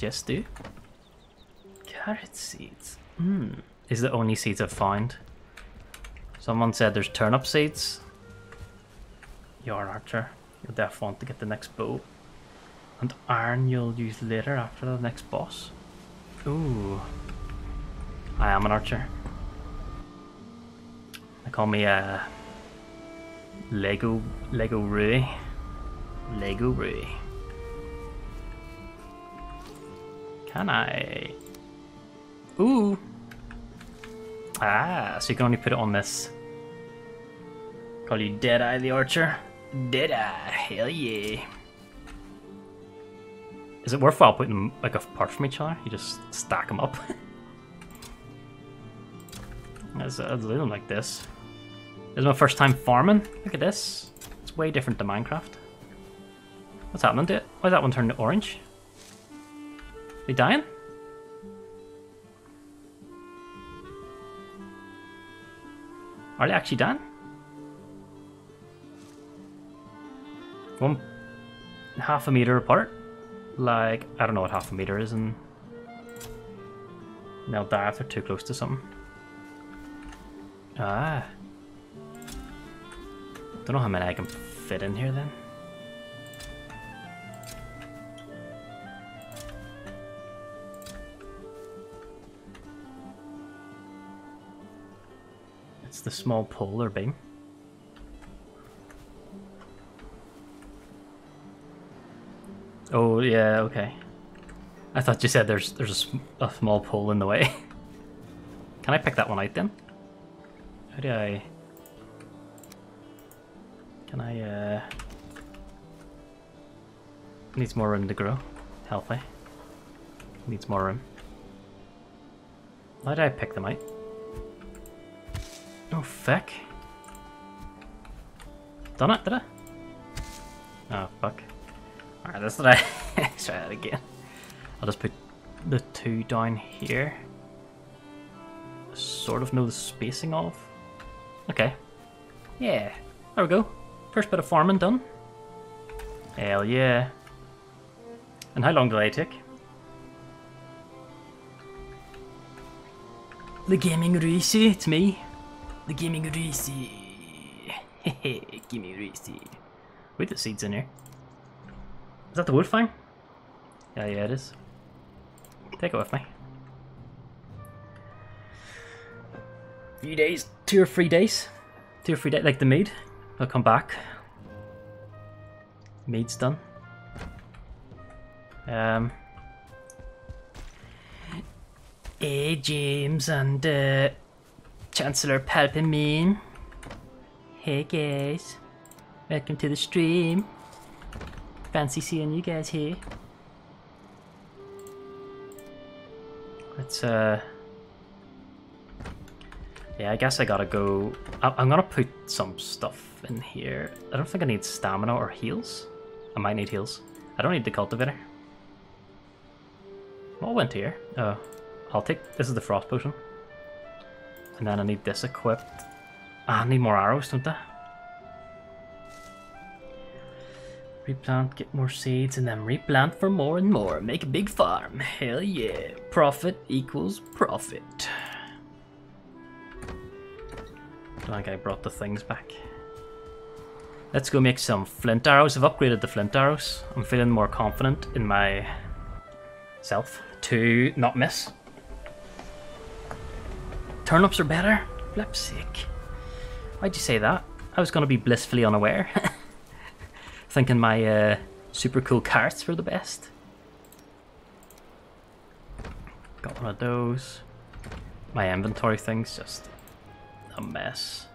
[SPEAKER 1] Yes, do? Carrot seeds. Hmm. Is the only seeds I've found. Someone said there's turnip seeds. You're an archer. You'll definitely want to get the next bow. And iron you'll use later after the next boss. Ooh. I am an archer. They call me uh, Lego Lego Rui. Lego Rui. Can I? Ooh. Ah, so you can only put it on this. Call you Deadeye the Archer. Deadeye, hell yeah. Is it worthwhile putting them like apart from each other? You just stack them up. As I do them like this. This is my first time farming. Look at this. It's way different to Minecraft. What's happening to it? Why that one turned to orange? Are they dying? Are they actually done? One half a meter apart. Like, I don't know what half a meter is and they'll die if they're too close to something. Ah. Don't know how many I can fit in here then. It's the small polar beam. Oh yeah, okay. I thought you said there's there's a, a small pole in the way. Can I pick that one out then? How do I... Can I, uh... Needs more room to grow. Healthy. Needs more room. Why did I pick them out? Oh, feck. Done it, did I? Oh, fuck. Alright, let's try, try that again. I'll just put the two down here. Sort of know the spacing of. Okay. Yeah, there we go. First bit of farming done. Hell yeah. And how long did I take? The Gaming Risi, it's me. The Gaming Risi. Hehe, Gaming Risi. Wait, the seeds in here. Is that the wood fine? Yeah, yeah, it is. Take it with me. Few days, two or three days, two or three days, like the maid. I'll come back. Maid's done. Um. Hey, James and uh, Chancellor Palpamine. Hey, guys. Welcome to the stream. Fancy seeing you guys here. Let's, uh... Yeah, I guess I gotta go... I I'm gonna put some stuff in here. I don't think I need stamina or heals. I might need heals. I don't need the cultivator. What went here? Oh, I'll take... This is the frost potion. And then I need this equipped. Ah, I need more arrows, don't I? Replant, get more seeds, and then replant for more and more. Make a big farm. Hell yeah. Profit equals profit. Don't think I brought the things back. Let's go make some flint arrows. I've upgraded the flint arrows. I'm feeling more confident in my self to not miss. Turnips are better? Flip's sake. Why'd you say that? I was going to be blissfully unaware. Thinking my uh, super cool carrots were the best. Got one of those. My inventory thing's just a mess.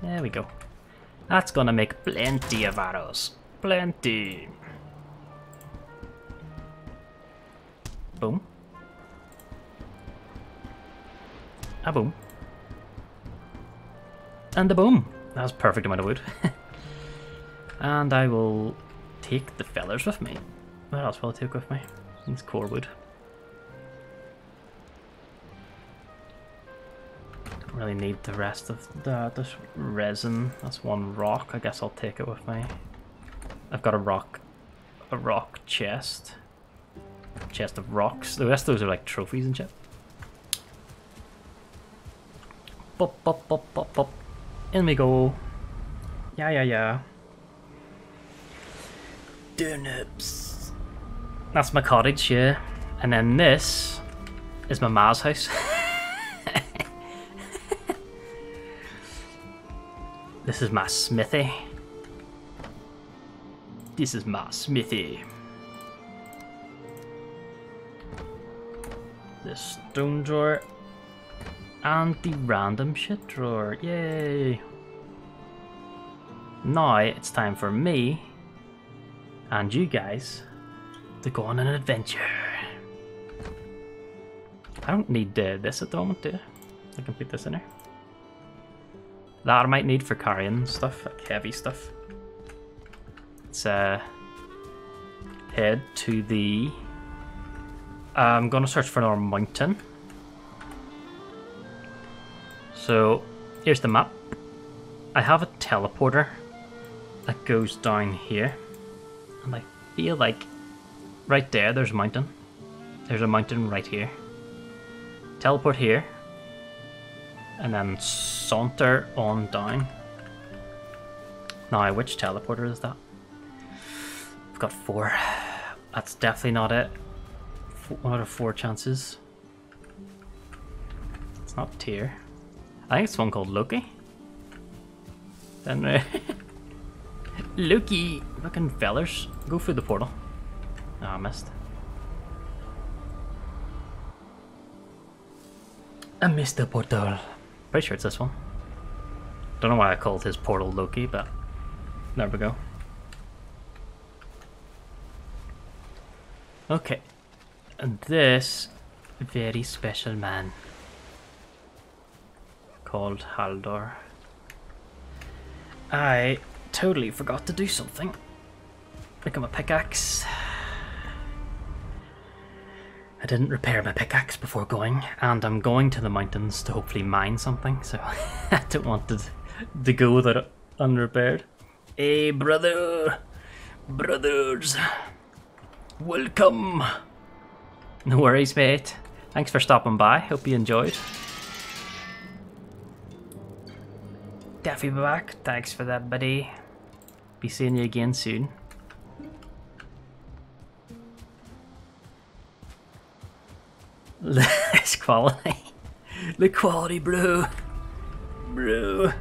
[SPEAKER 1] There we go. That's gonna make plenty of arrows. Plenty. Boom. A boom. And a boom. That's perfect amount of wood. and I will take the feathers with me. What else will I take with me? It's core wood. Don't really need the rest of the this resin. That's one rock. I guess I'll take it with me. I've got a rock a rock chest. Chest of rocks. The rest of those are like trophies and shit. Pop pop pop pop pop. In we go. Yeah yeah yeah. Turnips. That's my cottage, yeah. And then this is my ma's house. This is my smithy. This is my smithy. This stone drawer. And the random shit drawer. Yay! Now it's time for me and you guys to go on an adventure. I don't need uh, this at the moment, do I? I can put this in here. That I might need for carrying stuff, like heavy stuff. Let's uh, head to the... I'm gonna search for another mountain. So, here's the map. I have a teleporter that goes down here. And I feel like right there, there's a mountain. There's a mountain right here. Teleport here and then saunter on down. Now, which teleporter is that? I've got four. That's definitely not it. Four, one out of four chances. It's not Tyr. I think it's one called Loki. Then, uh, Loki, fucking fellers, go through the portal. Ah, oh, I missed. I missed the portal. Pretty sure it's this one. Don't know why I called his portal Loki, but there we go. Okay. And this very special man called Haldor. I totally forgot to do something. Pick up a pickaxe. I didn't repair my pickaxe before going, and I'm going to the mountains to hopefully mine something, so I don't want to, to go with it unrepaired. Hey, brother! Brothers! Welcome! No worries, mate. Thanks for stopping by. Hope you enjoyed. Daffy back. Thanks for that, buddy. Be seeing you again soon. Less quality. The quality, bro. Bro.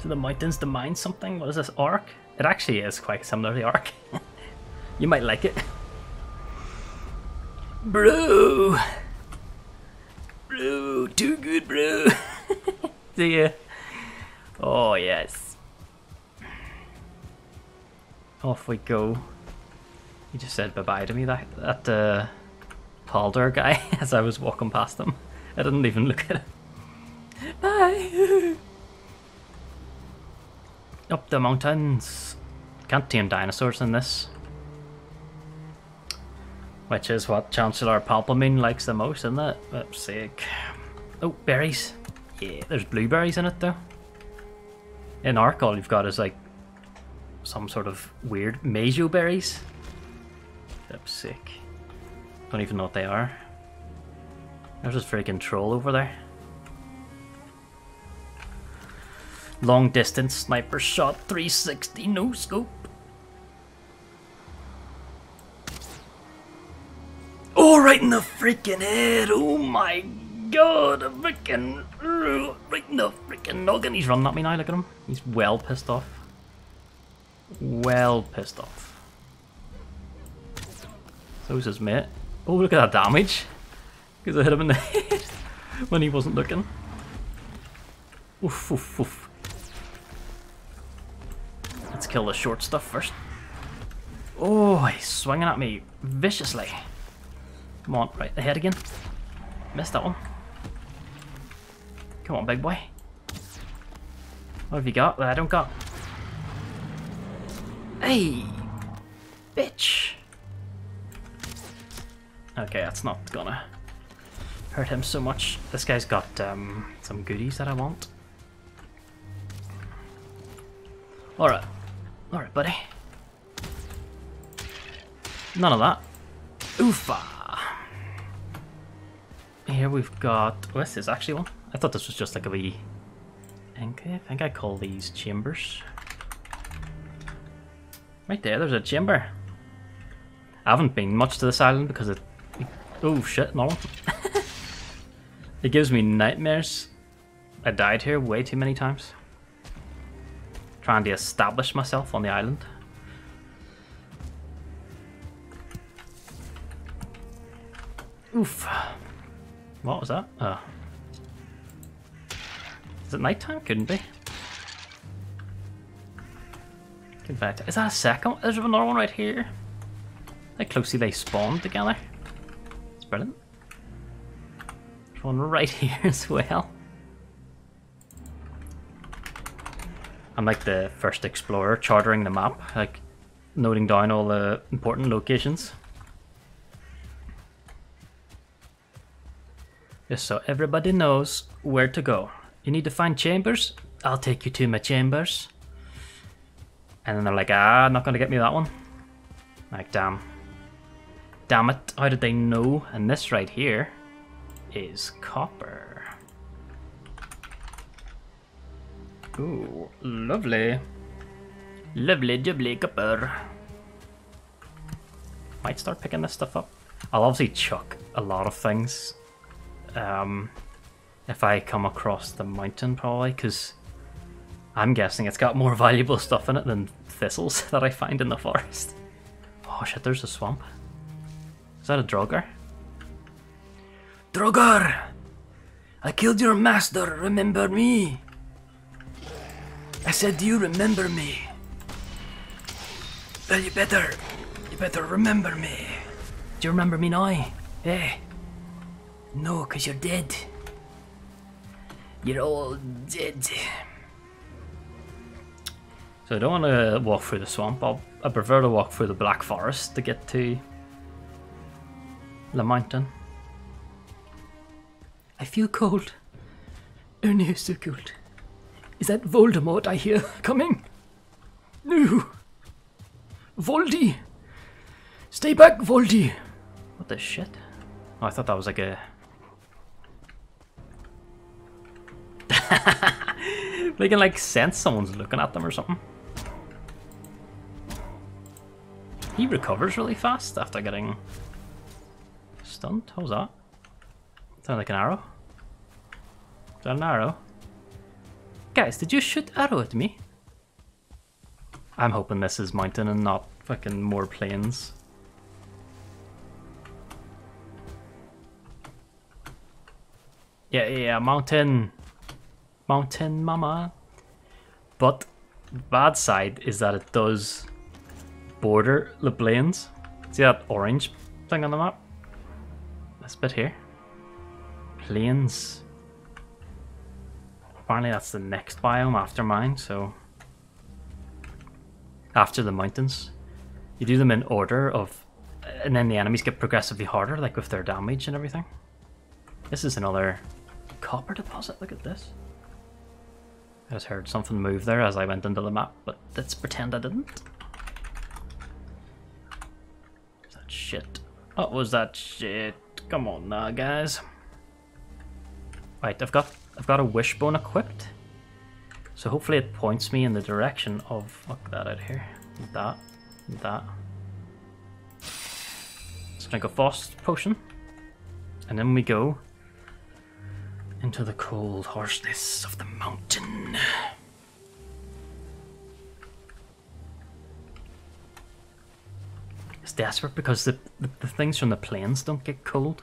[SPEAKER 1] To the mountains to mine something? What is this, Ark? It actually is quite similar to the Ark. you might like it. Bro! Bro, too good, bro. See ya. Oh, yes. Off we go. He just said bye-bye to me, that, that, uh... Haldor guy as I was walking past him. I didn't even look at him. Bye! Up the mountains. Can't tame dinosaurs in this. Which is what Chancellor Palpatine likes the most, isn't it? Oh, berries. Yeah, there's blueberries in it though. In Ark, all you've got is like some sort of weird Mejo berries. That's sick. Don't even know what they are. There's this freaking troll over there. Long distance sniper shot 360 no scope. Oh, right in the freaking head! Oh my god! A freaking. Right in the freaking noggin! He's running at me now, look at him. He's well pissed off. Well pissed off. So's his mate. Oh, look at that damage! Because I hit him in the head when he wasn't looking. Oof, oof, oof. Let's kill the short stuff first. Oh, he's swinging at me viciously. Come on, right ahead again. Missed that one. Come on, big boy. What have you got that I don't got? Hey! Bitch! Okay, that's not gonna hurt him so much. This guy's got um, some goodies that I want. Alright. Alright, buddy. None of that. Oofa! Here we've got... Oh, this is actually one. I thought this was just like a wee... Okay, I think I call these chambers. Right there, there's a chamber. I haven't been much to this island because it... Oh shit, no. it gives me nightmares. I died here way too many times. Trying to establish myself on the island. Oof. What was that? Oh. Is it nighttime? Couldn't be. Back to, is that a second? There's another one right here. How closely they spawned together. It's brilliant. There's one right here as well. I'm like the first explorer, chartering the map, like noting down all the important locations. Just so everybody knows where to go. You need to find chambers? I'll take you to my chambers. And then they're like, ah, not gonna get me that one. Like, damn. Damn it, how did they know? And this right here is copper. Ooh, lovely. Lovely jubbly copper. Might start picking this stuff up. I'll obviously chuck a lot of things um, if I come across the mountain, probably, because I'm guessing it's got more valuable stuff in it than thistles that I find in the forest. Oh shit, there's a swamp. Is that a Draugr? Draugr! I killed your master, remember me? I said, do you remember me? Well, you better, you better remember me. Do you remember me now? Eh? no, because you're dead. You're all dead. So I don't want to walk through the swamp. I'll, I prefer to walk through the Black Forest to get to the mountain. I feel cold. Oh no, so cold. Is that Voldemort I hear coming? No! Voldy! Stay back, Voldy! What the shit? Oh, I thought that was like a they can like sense someone's looking at them or something. He recovers really fast after getting stunned. How's that? Sound like an arrow? Is that an arrow? Guys, did you shoot arrow at me? I'm hoping this is mountain and not fucking more plains. Yeah, yeah, mountain. Mountain Mama. But the bad side is that it does border the plains. See that orange thing on the map? This bit here. Plains. Apparently that's the next biome after mine, so... After the mountains. You do them in order of... And then the enemies get progressively harder, like with their damage and everything. This is another copper deposit, look at this. I just heard something move there as I went into the map, but let's pretend I didn't. That shit. What was that shit? Come on now, guys. Right, I've got I've got a wishbone equipped. So hopefully it points me in the direction of look that out here. That. That. Let's drink a frost potion. And then we go into the cold harshness of the mountain. It's desperate because the, the, the things from the plains don't get cold.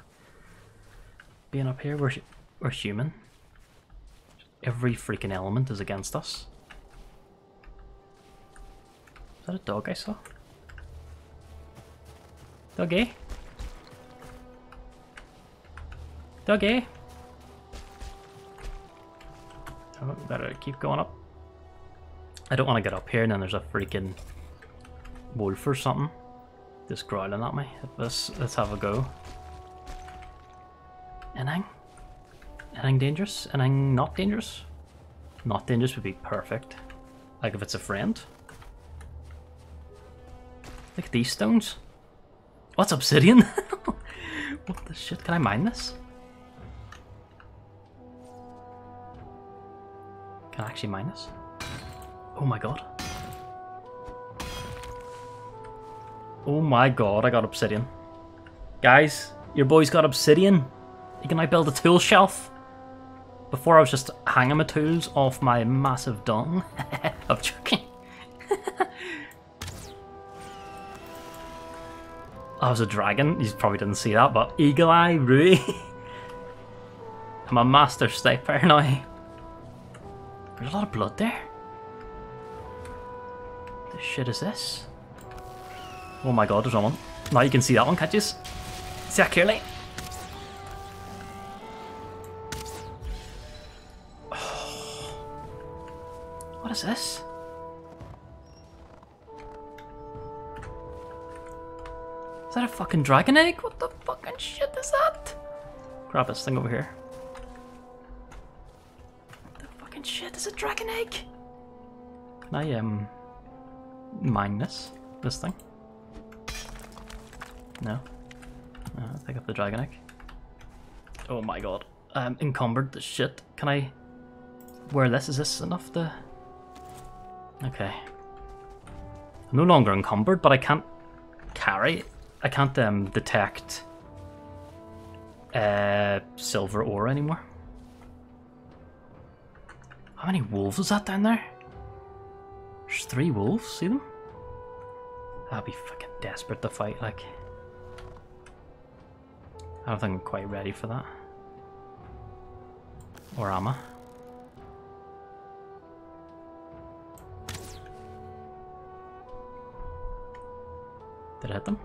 [SPEAKER 1] Being up here, we're, we're human. Every freaking element is against us. Is that a dog I saw? Doggy? Doggy? Oh, better keep going up. I don't want to get up here and then there's a freaking wolf or something just growling at me. Let's, let's have a go. Anything? Anything dangerous? Anything not dangerous? Not dangerous would be perfect. Like if it's a friend. Look at these stones. What's obsidian? what the shit? Can I mine this? Can I actually mine this? Oh my god. Oh my god, I got obsidian. Guys, your boy's got obsidian. Can I build a tool shelf? Before I was just hanging my tools off my massive dung. I'm joking. I was a dragon. You probably didn't see that, but Eagle Eye Rui. I'm a master sniper now. There's a lot of blood there. The shit is this? Oh my god, there's one. Now you can see that one, you? See that clearly? Oh. What is this? Is that a fucking dragon egg? What the fucking shit is that? Grab this thing over here. Fucking shit is a dragon egg? Can I um mine this? This thing? No. Uh, pick up the dragon egg. Oh my god. I'm encumbered the shit. Can I wear this? Is this enough to... Okay. I'm no longer encumbered, but I can't carry... I can't um, detect uh, silver ore anymore. How many wolves is that down there? There's three wolves, see them? I'll be fucking desperate to fight, like... I don't think I'm quite ready for that. Or am I? Did I hit them?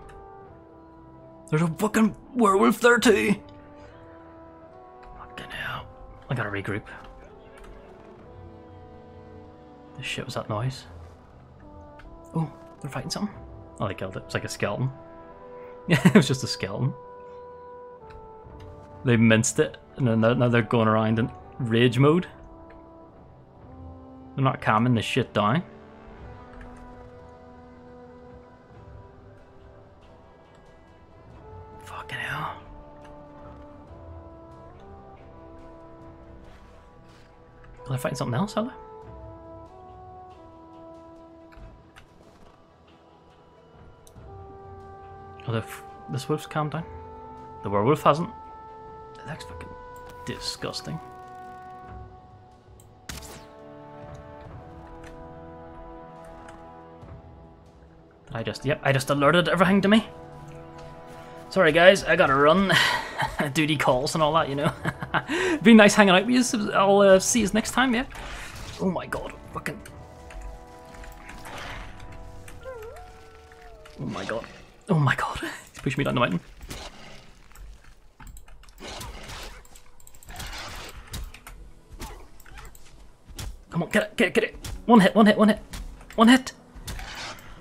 [SPEAKER 1] There's a fucking werewolf there too! Fucking hell. I gotta regroup. The shit was that noise? Oh, they're fighting something? Oh, they killed it. It's like a skeleton. Yeah, it was just a skeleton. They minced it, and then now they're going around in rage mode. They're not calming the shit down. Fucking hell. Are they fighting something else, are they? The this wolf's calmed down. The werewolf hasn't. That's fucking disgusting. I just, yep, I just alerted everything to me. Sorry guys, I gotta run. Duty calls and all that, you know. Be nice hanging out with you. I'll uh, see you next time, yeah? Oh my god, fucking... Oh my god. Oh my god. He's pushing me down the mountain. Come on, get it, get it, get it. One hit, one hit, one hit. One hit.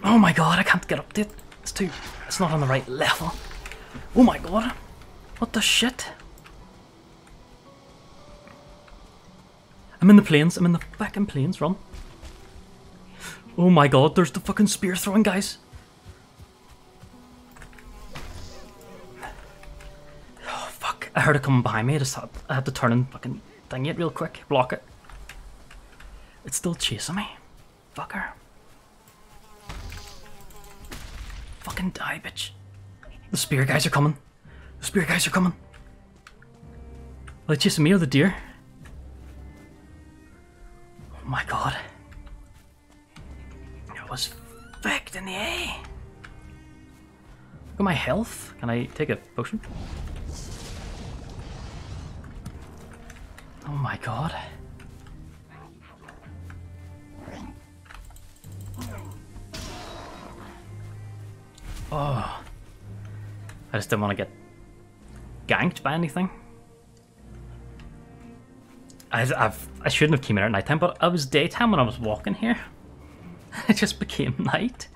[SPEAKER 1] Oh my god, I can't get up to it. It's too... It's not on the right level. Oh my god. What the shit? I'm in the plains, I'm in the fucking plains, Run. Oh my god, there's the fucking spear throwing guys. Heard it coming behind me. I just had, I had to turn and fucking thing it real quick. Block it. It's still chasing me. Fucker. Fucking die, bitch. The spear guys are coming. The spear guys are coming. Are they chasing me or the deer? Oh my god. It was fucked in the A. Look at my health. Can I take a potion? Oh my god. Oh. I just didn't want to get ganked by anything. I, I've, I shouldn't have came in at night time, but it was daytime when I was walking here. it just became night.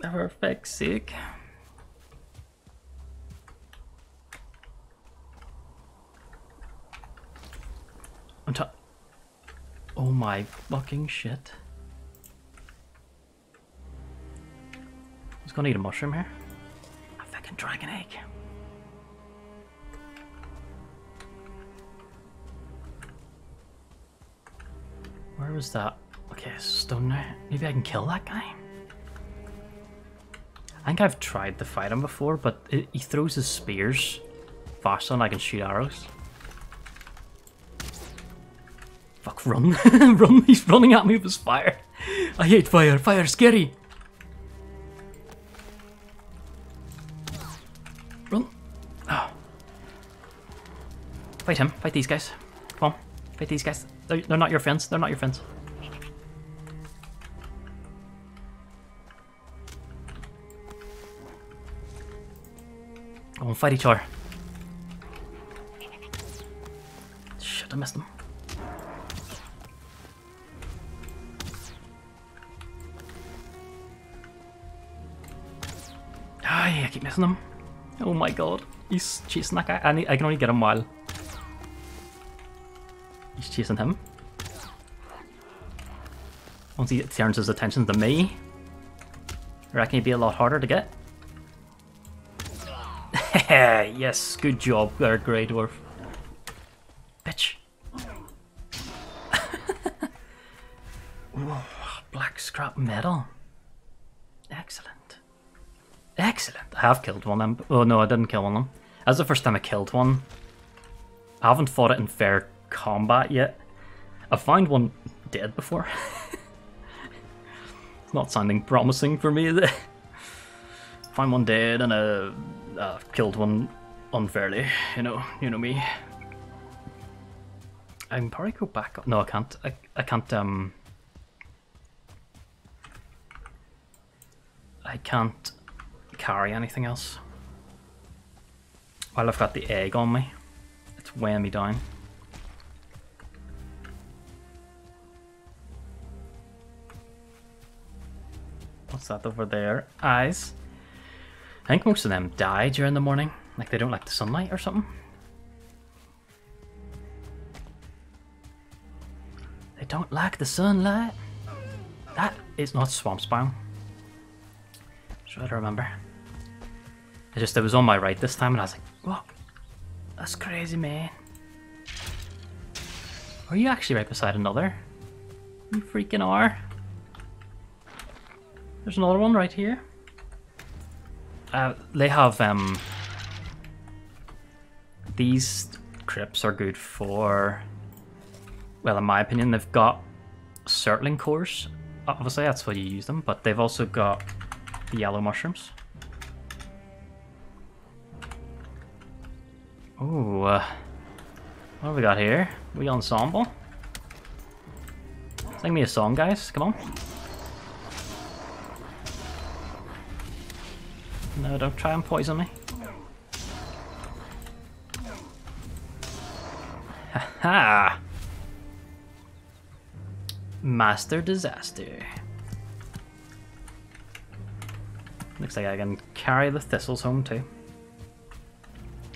[SPEAKER 1] For fuck's sake. I'm t- Oh my fucking shit. Who's gonna eat a mushroom here? A fucking dragon egg. Where was that? Okay, stone there. Maybe I can kill that guy? I think I've tried to fight him before, but it, he throws his spears faster than I can shoot arrows. Run. run, he's running at me with his fire. I hate fire, fire scary. Run. Oh. Fight him, fight these guys. Come on, fight these guys. They're, they're not your friends, they're not your friends. Go on, fight each other. Shit, I missed him. Keep missing him. Oh my god. He's chasing that guy. I, need, I can only get him while he's chasing him. Once he turns his attention to me, I reckon he'd be a lot harder to get. yes, good job there, Grey Dwarf. Bitch. Ooh, black scrap metal. Excellent. Excellent. I have killed one them. Oh no, I didn't kill one of them. That's the first time I killed one. I haven't fought it in fair combat yet. I've found one dead before. it's not sounding promising for me. Find one dead and a uh, killed one unfairly. You know, you know me. I can probably go back. No, I can't. I, I can't. Um, I can't carry anything else. While I've got the egg on me, it's weighing me down. What's that over there? Eyes. I think most of them die during the morning. Like they don't like the sunlight or something. They don't like the sunlight. That is not swamp spawn. Try to remember. I just, it was on my right this time and I was like, what? That's crazy, man. Are you actually right beside another? You freaking are. There's another one right here. Uh, they have, um... These crypts are good for... Well, in my opinion, they've got Surtling cores. Obviously, that's why you use them, but they've also got the yellow mushrooms. Ooh, uh, what have we got here? We ensemble. Sing me a song, guys. Come on. No, don't try and poison me. Ha ha! Master Disaster. Looks like I can carry the thistles home too.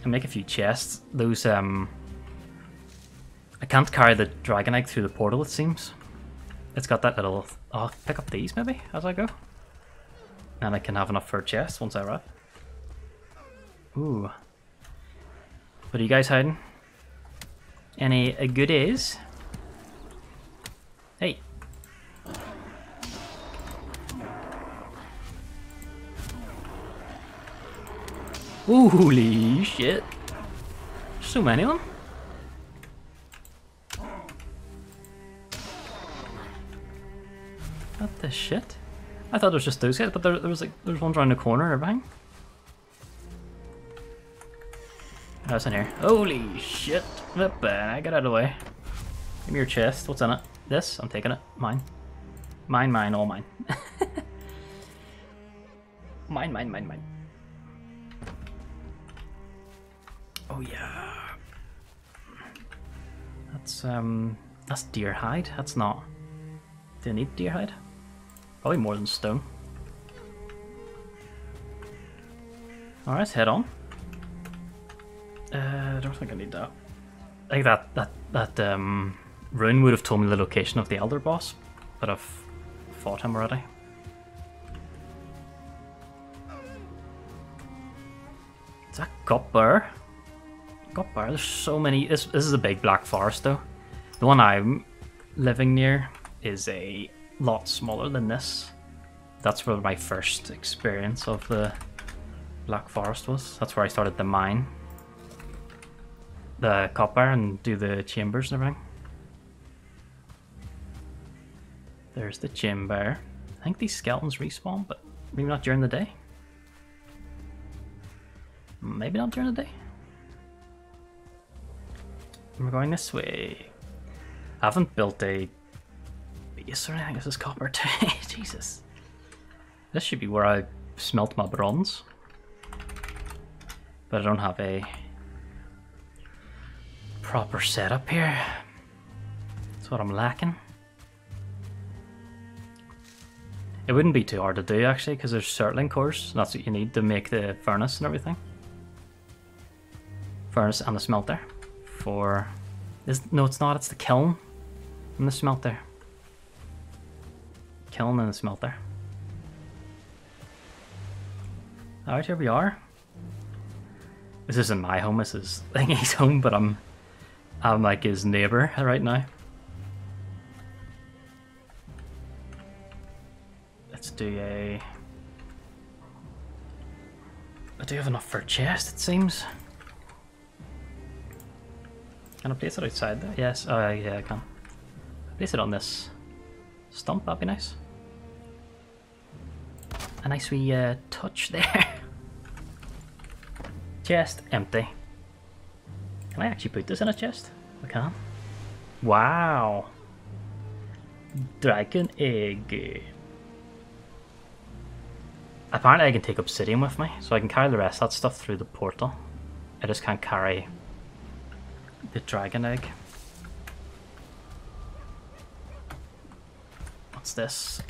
[SPEAKER 1] And make a few chests. Those um I can't carry the dragon egg through the portal, it seems. It's got that little... I'll pick up these, maybe, as I go. And I can have enough for a chest once I arrive. Ooh. What are you guys hiding? Any uh, goodies? Holy shit. So many of them. What the shit? I thought it was just those guys, but there, there was like there's ones around the corner and everything. Oh, What's in here? Holy shit! I get out of the way. Give me your chest. What's in it? This? I'm taking it. Mine. Mine, mine, all mine. mine, mine, mine, mine. Oh yeah. That's um that's deer hide. That's not do I need deer hide? Probably more than stone. Alright, let's head on. Uh, I don't think I need that. I think that that that um rune would have told me the location of the elder boss, but I've fought him already. Is that copper? Copper. There's so many. This this is a big black forest though. The one I'm living near is a lot smaller than this. That's where my first experience of the Black Forest was. That's where I started the mine. The copper and do the chambers and everything. There's the chamber. I think these skeletons respawn, but maybe not during the day. Maybe not during the day. We're going this way. I haven't built a base or anything. This is copper. Jesus. This should be where I smelt my bronze. But I don't have a proper setup here. That's what I'm lacking. It wouldn't be too hard to do actually, because there's surtling cores. That's what you need to make the furnace and everything. Furnace and the smelter. For is no, it's not. It's the kiln and the smelter. Kiln and the smelter. Alright, here we are. This isn't my home, this is Thingy's home, but I'm I'm like his neighbor right now. Let's do a I do have enough for a chest, it seems. Can I place it outside there? Yes, oh yeah, I can. Place it on this stump, that'd be nice. A nice wee uh, touch there. chest, empty. Can I actually put this in a chest? I can. Wow. Dragon egg. Apparently I can take obsidian with me, so I can carry the rest of that stuff through the portal. I just can't carry the dragon egg. What's this?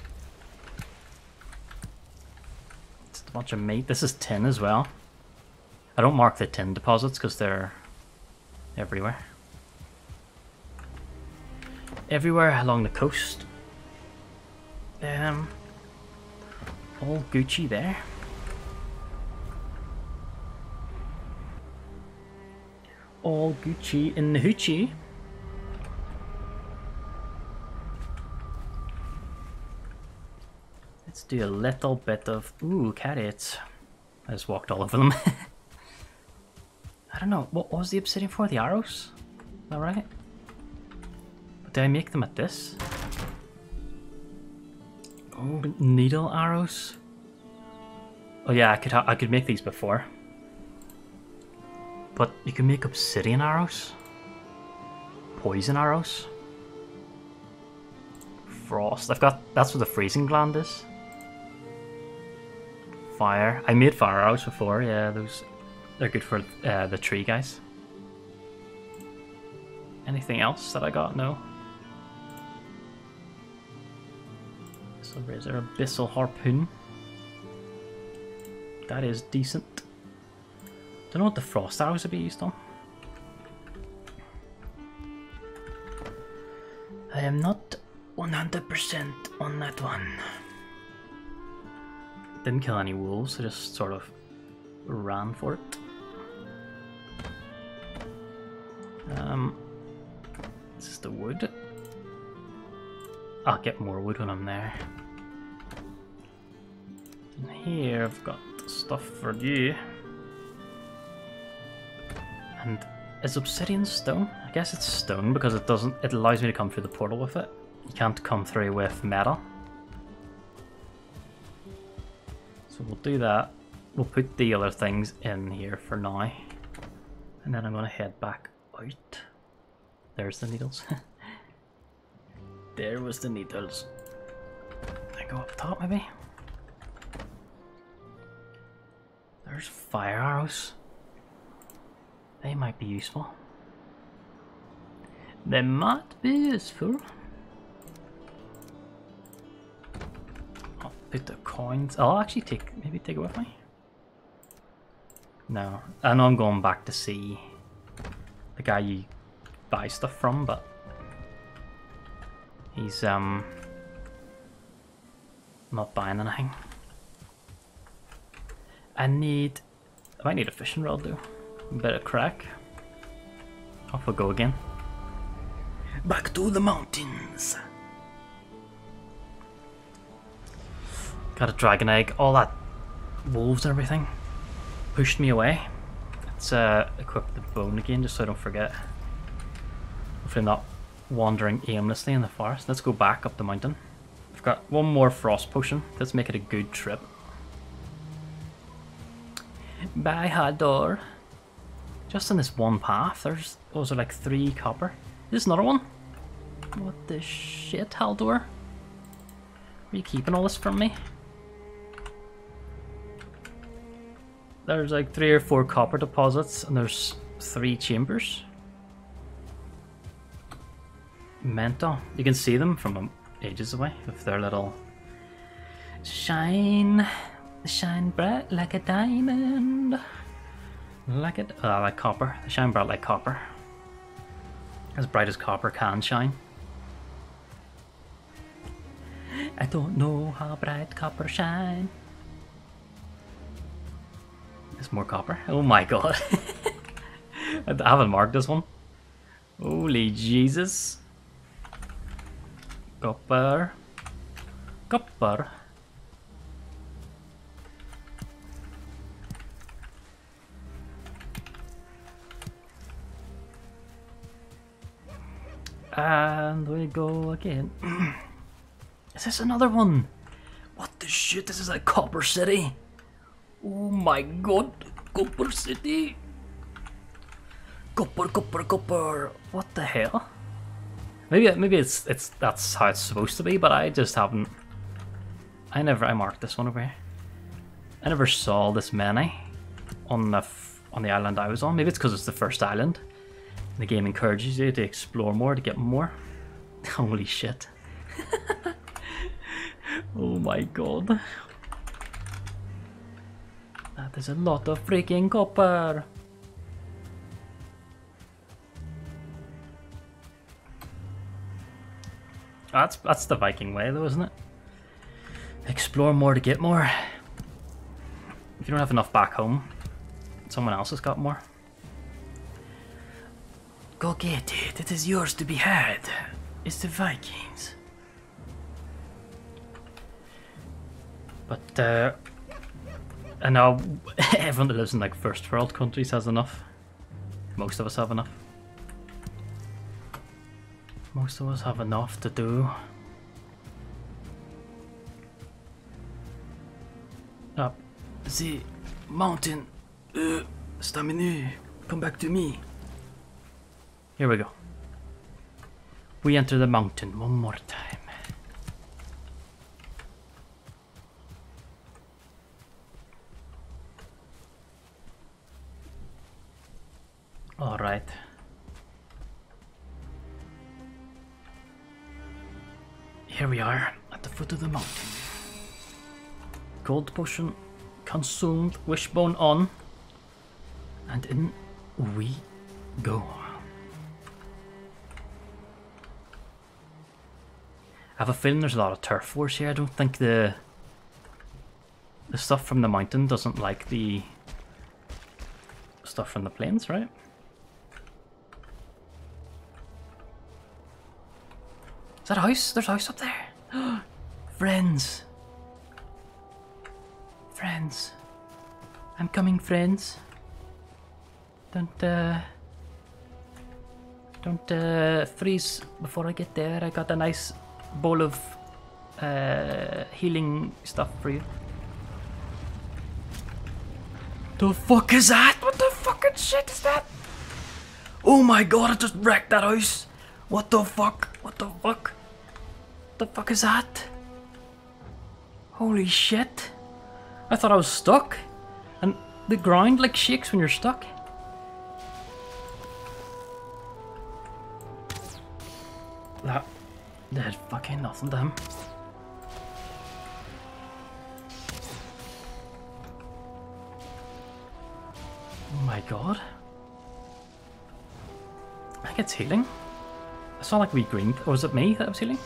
[SPEAKER 1] It's a bunch of meat. This is tin as well. I don't mark the tin deposits because they're everywhere. Everywhere along the coast. Um, all Gucci there. All Gucci in the hoochie. Let's do a little bit of... Ooh, carrots. I just walked all over them. I don't know, what was the obsidian for? The arrows? Is that right? Did I make them at this? Oh, needle arrows? Oh yeah, I could I could make these before. But you can make obsidian arrows. Poison arrows. Frost. I've got... That's what the freezing gland is. Fire. I made fire arrows before, yeah. Those... They're good for uh, the tree guys. Anything else that I got? No. So is there abyssal harpoon? That is decent. Don't know what the frost arrows would be used on. I am not 100% on that one. Didn't kill any wolves, I just sort of ran for it. Um, this is the wood. I'll get more wood when I'm there. And here I've got stuff for you. And is obsidian stone? I guess it's stone because it doesn't it allows me to come through the portal with it. You can't come through with metal. So we'll do that. We'll put the other things in here for now. And then I'm gonna head back out. There's the needles. there was the needles. I go up top maybe? There's fire arrows. They might be useful. They might be useful. I'll put the coins. I'll actually take maybe take it with me. No, I know I'm going back to see the guy you buy stuff from, but he's um not buying anything. I need. I might need a fishing rod though. Better crack. Off we go again. Back to the mountains. Got a dragon egg. All that wolves and everything pushed me away. Let's uh, equip the bone again just so I don't forget. Hopefully I'm not wandering aimlessly in the forest. Let's go back up the mountain. I've got one more frost potion. Let's make it a good trip. Bye, Haldor. Just in this one path, there's those are like three copper. Is this another one. What the shit, Haldor? Are you keeping all this from me? There's like three or four copper deposits, and there's three chambers. Mental. You can see them from ages away with their little shine shine bright like a diamond. Like it, Oh, I like copper. They shine bright like copper. As bright as copper can shine. I don't know how bright copper shine. There's more copper. Oh my god. I haven't marked this one. Holy Jesus. Copper. Copper. And we go again. Is this another one? What the shit? This is like Copper City. Oh my god. Copper City. Copper, copper, copper. What the hell? Maybe maybe it's it's that's how it's supposed to be, but I just haven't. I never I marked this one over here. I never saw this many on the on the island I was on. Maybe it's because it's the first island. The game encourages you to explore more to get more. Holy shit. oh my god. That is a lot of freaking copper. That's that's the Viking way though, isn't it? Explore more to get more. If you don't have enough back home, someone else has got more. Go get it. It is yours to be had. It's the Vikings. But, uh, I know everyone that lives in like first world countries has enough. Most of us have enough. Most of us have enough to do. Up the mountain. Uh, stamina, come back to me. Here we go. We enter the mountain one more time. All right. Here we are at the foot of the mountain. Gold potion consumed, wishbone on, and in we go. Have a feeling there's a lot of turf wars here. I don't think the the stuff from the mountain doesn't like the stuff from the plains, right? Is that a house? There's a house up there. friends. Friends. I'm coming, friends. Don't, uh... Don't, uh, freeze before I get there. I got a nice bowl of, uh, healing stuff for you. The fuck is that? What the fucking shit is that? Oh my god, I just wrecked that house. What the fuck? What the fuck? The fuck is that? Holy shit. I thought I was stuck. And the ground like shakes when you're stuck. That did er fucking nothing him. Oh my god. I think it's healing. I saw like wee green. Or was it me that was healing?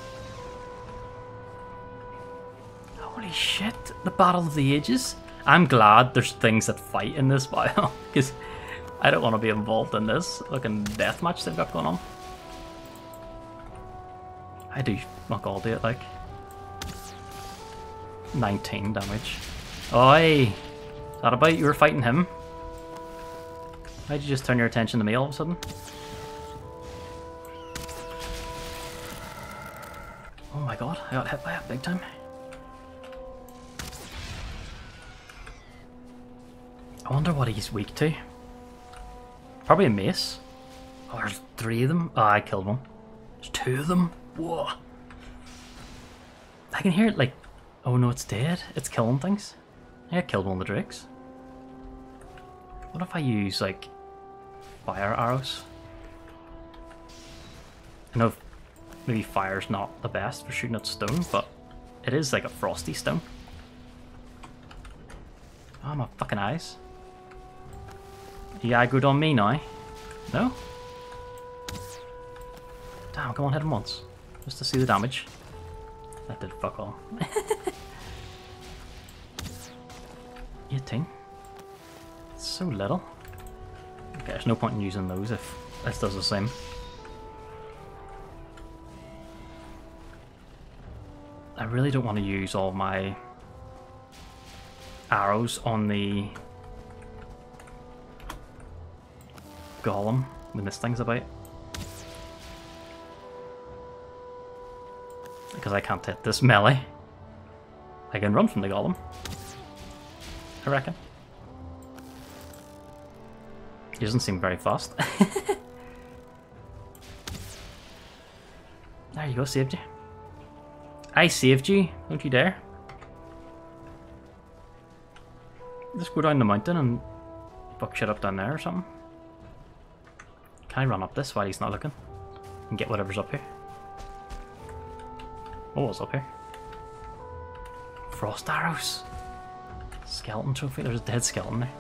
[SPEAKER 1] Holy shit. The Battle of the Ages. I'm glad there's things that fight in this bio. Because I don't want to be involved in this looking deathmatch they've got going on. I do fuck all do it like. 19 damage. Oi! Is that about you were fighting him? Why'd you just turn your attention to me all of a sudden? Oh my god, I got hit by it big time. I wonder what he's weak to. Probably a mace. Oh, there's three of them. Oh, I killed one. There's two of them. Whoa. I can hear it like, oh no, it's dead. It's killing things. Yeah, killed one of the drakes. What if I use like fire arrows? I know maybe fire's not the best for shooting at stone, but it is like a frosty stone. Oh, my fucking eyes. Got good on me now? No? Damn, come on, hit him once. Just to see the damage. That did fuck all. 18. It's so little. Okay, there's no point in using those if this does the same. I really don't want to use all my arrows on the golem when this thing's about. I can't hit this melee. I can run from the golem. I reckon. He doesn't seem very fast. there you go, saved you. I saved you, don't you dare. Just go down the mountain and fuck shit up down there or something. Can I run up this while he's not looking? And get whatever's up here? Was up here? Frost arrows. Skeleton trophy. There's a dead skeleton there.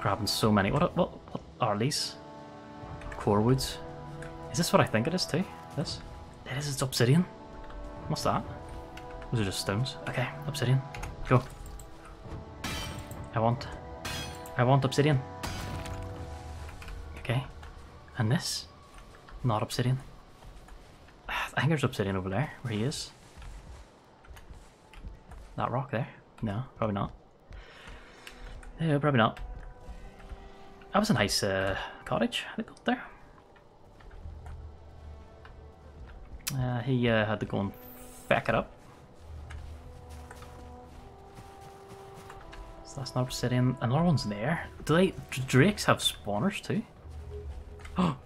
[SPEAKER 1] grabbing so many. What, what, what are these? Core woods. Is this what I think it is too? This? It is. It's obsidian. What's that? Those are just stones. Okay, obsidian. Go. I want. I want obsidian. Okay. And this? Not obsidian. I think there's obsidian over there, where he is. That rock there? No, probably not. Yeah, probably not. That was a nice uh, cottage they built there. Uh, he uh, had to go and back it up. So that's not obsidian. Another one's there. Do they? Do drakes have spawners too? Oh!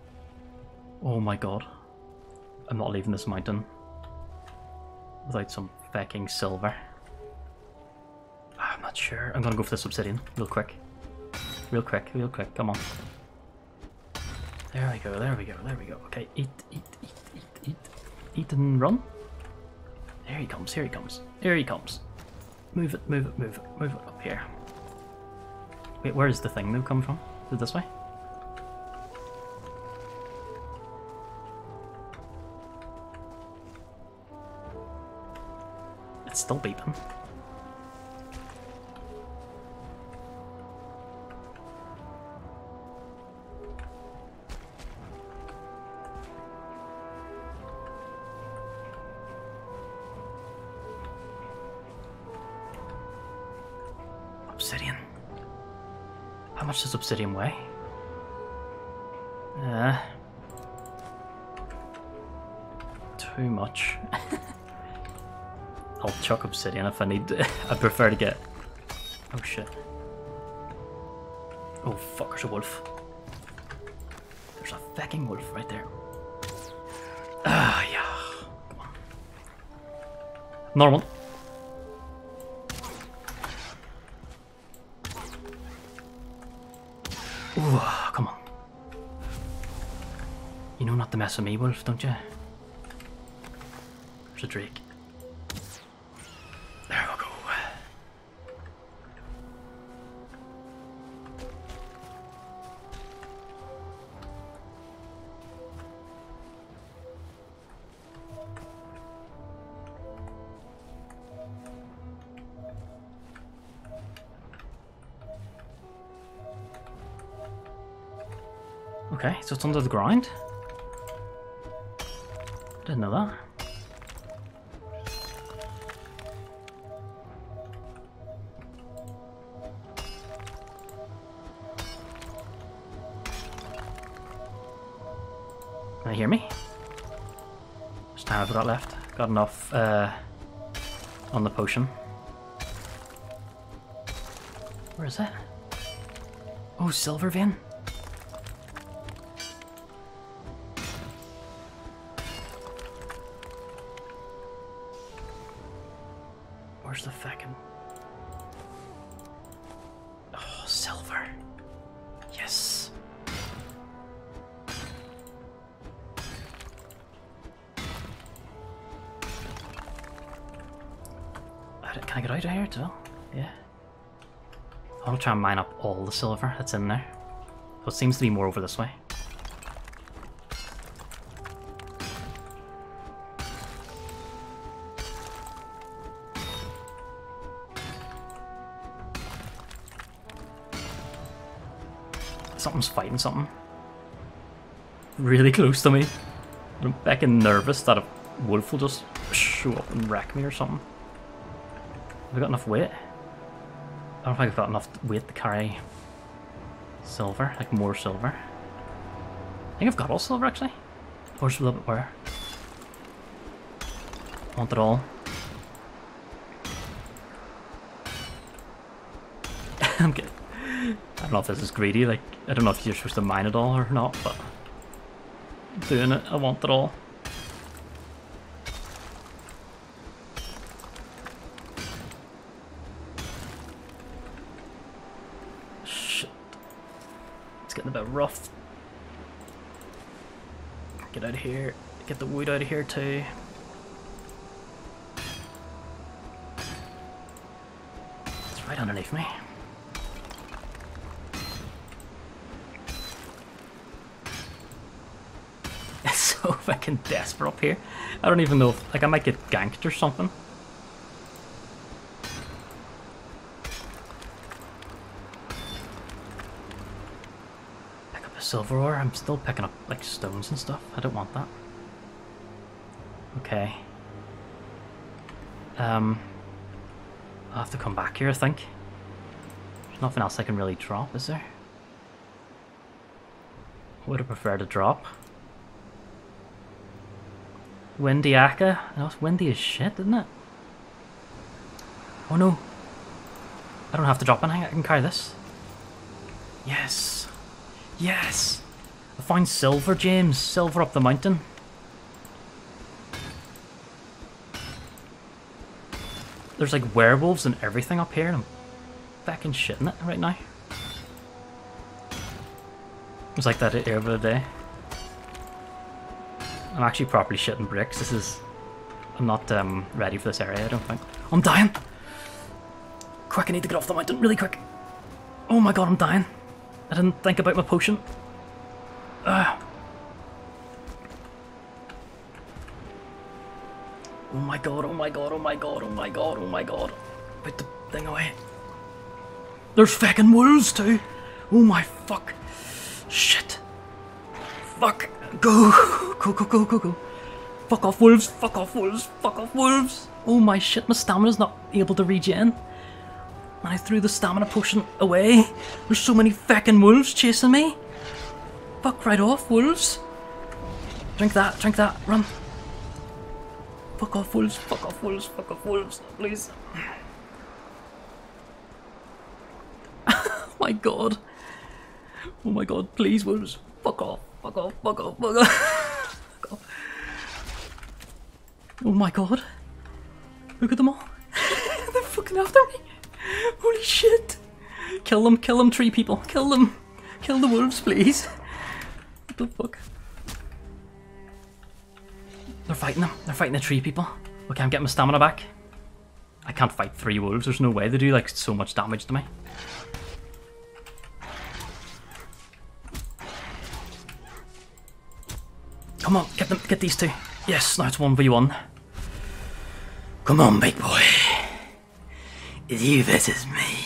[SPEAKER 1] oh my god. I'm not leaving this mountain without some fucking silver. I'm not sure. I'm gonna go for this obsidian real quick. Real quick, real quick, come on. There we go, there we go, there we go. Okay, eat, eat, eat, eat, eat. Eat and run. There he comes, here he comes. Here he comes. Move it, move it, move it, move it up here. Wait, where is the thing that come from? Is it this way? Still beeping. Obsidian. How much does obsidian weigh? Uh, too much. I'll chuck obsidian if I need to. I prefer to get... Oh shit. Oh fuck, there's a wolf. There's a fucking wolf right there. Ah, yeah. Come on. Normal. Ooh, come on. You know not to mess with me, Wolf, don't you? There's a drake. Under the ground. Didn't know that. Can you hear me? Just time I've got left. Got enough uh, on the potion. Where is that? Oh, silver vein. All the silver that's in there. So it seems to be more over this way. Something's fighting something. Really close to me. I'm fucking nervous that a wolf will just show up and wreck me or something. Have I got enough weight? I don't think I've got enough weight to carry silver, like more silver. I think I've got all silver actually. Or just a little bit more. Want it all. I'm kidding. I don't know if this is greedy, like, I don't know if you're supposed to mine it all or not, but doing it, I want it all. Shit. It's getting a bit rough. Get out of here. Get the wood out of here too. It's right underneath me. It's so fucking desperate up here. I don't even know if, like, I might get ganked or something. Pick up a silver ore. I'm still picking up, like, stones and stuff. I don't want that. Okay. Um, I'll have to come back here, I think. There's nothing else I can really drop, is there? Would have preferred to drop. Windy Aka? No, it's windy as shit, isn't it? Oh no. I don't have to drop anything, I can carry this. Yes. Yes! I found silver, James. Silver up the mountain. There's like werewolves and everything up here, and I'm fucking shitting it right now. It was like that the other day. I'm actually properly shitting bricks. This is... I'm not um, ready for this area, I don't think. I'm dying! Quick, I need to get off the mountain, really quick. Oh my god, I'm dying. I didn't think about my potion. God, oh my god, oh my god, oh my god. Put the thing away. There's fucking wolves too. Oh my fuck. Shit. Fuck. Go. Go, go, go, go, go. Fuck off wolves, fuck off wolves, fuck off wolves. Oh my shit, my stamina's not able to regen. And I threw the stamina potion away. There's so many fucking wolves chasing me. Fuck right off, wolves. Drink that, drink that, run. Fuck off, wolves, fuck off, wolves, fuck off, wolves, please. oh my god. Oh my god, please, wolves. Fuck off, fuck off, fuck off, fuck off. fuck off. Oh my god. Look at them all. They're fucking after me. Holy shit. Kill them, kill them, tree people. Kill them. Kill the wolves, please. What the fuck? They're fighting them. They're fighting the tree people. Okay, I'm getting my stamina back. I can't fight three wolves. There's no way. They do like so much damage to me. Come on, get them, get these two. Yes, now it's one v one. Come on, big boy. It's you versus me.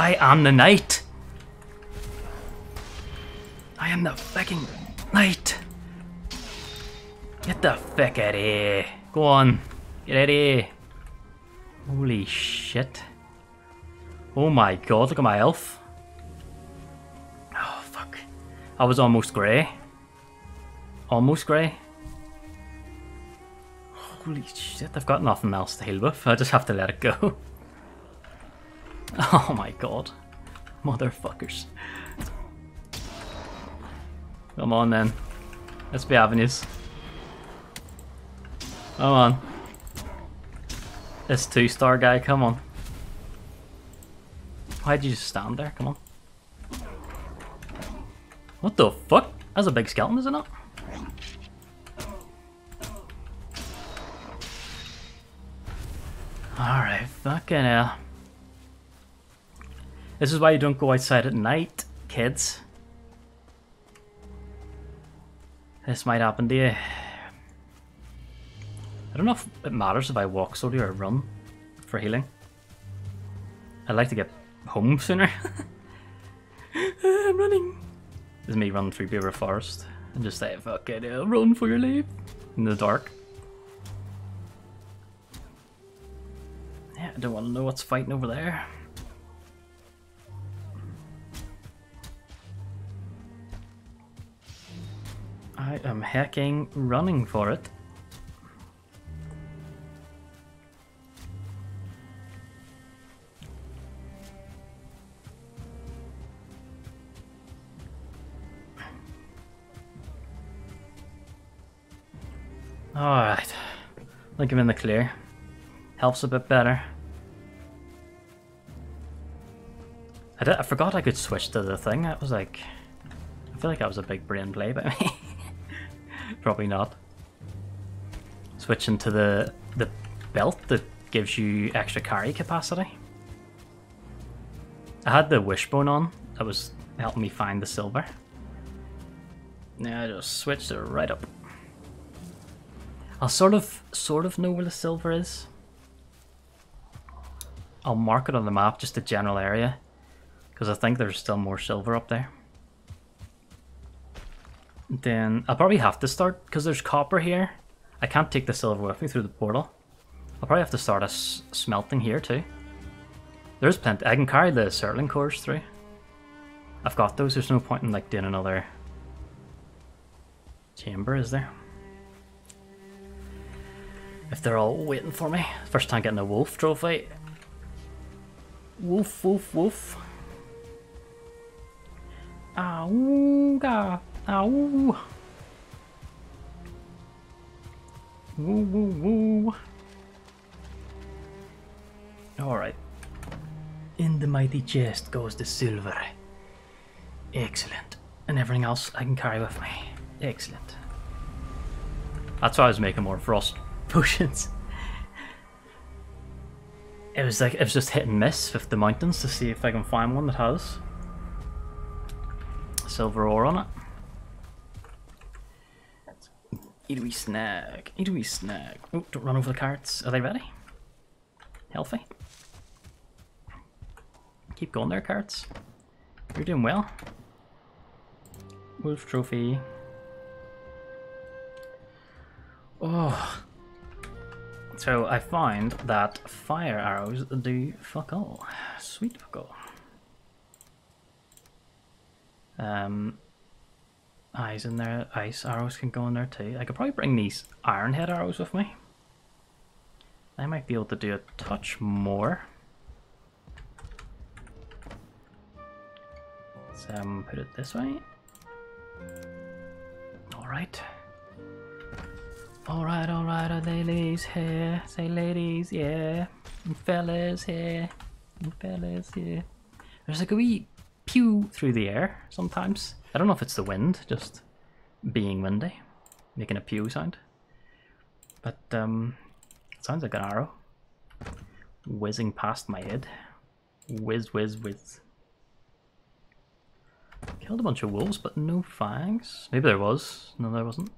[SPEAKER 1] I am the knight. I am the fucking knight. Get the fuck out of here. Go on, get out of here. Holy shit. Oh my god, look at my elf. Oh fuck. I was almost grey. Almost grey. Holy shit, I've got nothing else to heal with. I just have to let it go. Oh my god. Motherfuckers. Come on then. Let's be avenues. Come on. This two star guy, come on. Why'd you just stand there? Come on. What the fuck? That's a big skeleton, is it? Alright, fucking hell. This is why you don't go outside at night, kids. This might happen to you. I don't know if it matters if I walk slowly or run for healing. I'd like to get home sooner. I'm running. This is me running through Beaver Forest and just say, fuck it, I'll run for your life in the dark. Yeah, I don't want to know what's fighting over there. I am hacking running for it. Alright. Think I'm in the clear. Helps a bit better. I, did, I forgot I could switch to the thing. That was like... I feel like that was a big brain play by me. Probably not. Switching to the, the belt that gives you extra carry capacity. I had the wishbone on. That was helping me find the silver. Now I just switched it right up. I'll sort of, sort of know where the silver is. I'll mark it on the map, just the general area. Because I think there's still more silver up there. Then I'll probably have to start, because there's copper here. I can't take the silver with me through the portal. I'll probably have to start a smelting here too. There's plenty. I can carry the Surtling cores through. I've got those. There's no point in like doing another chamber, is there? If they're all waiting for me. First time getting a wolf trophy. Wolf, wolf, wolf. Ah, Auga. Ow. Woo, woo, woo. Alright. In the mighty chest goes the silver. Excellent. And everything else I can carry with me. Excellent. That's why I was making more frost potions. it was like it was just hit and miss with the mountains to see if I can find one that has silver ore on it. Eat a wee snag. Eat a wee snag. Oh, don't run over the carrots. Are they ready? Healthy. Keep going there, carrots. You're doing well. Wolf trophy. Oh. So I find that fire arrows do fuck all. Sweet fuck all. Um, eyes in there, ice arrows can go in there too. I could probably bring these iron head arrows with me. I might be able to do a touch more. Let's um, put it this way. Alright. Alright, alright, are ladies here? Say ladies, yeah. And fellas here. And fellas here. There's like a wee pew through the air sometimes. I don't know if it's the wind, just being windy, making a pew sound. But um, it sounds like an arrow whizzing past my head. Whiz, whiz, whiz. Killed a bunch of wolves, but no fangs. Maybe there was. No, there wasn't.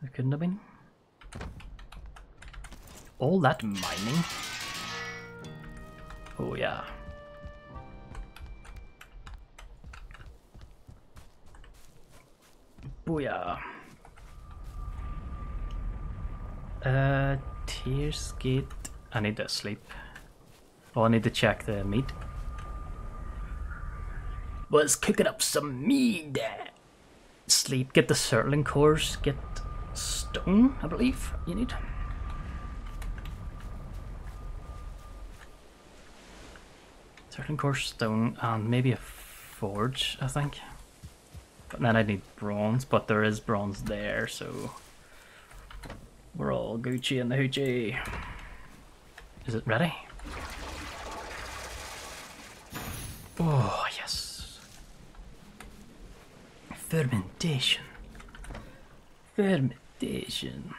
[SPEAKER 1] There couldn't have been. All that mining. Oh yeah. Booyah. Uh, tears get... I need to sleep. Oh, I need to check the meat. Was cooking up some meat. Sleep. Get the Surtling cores. Get stone, I believe you need. Surtling core stone and maybe a forge, I think. But then I'd need bronze, but there is bronze there, so we're all Gucci and the Hoochie. Is it ready? Oh, yes. Fermentation. Fermentation.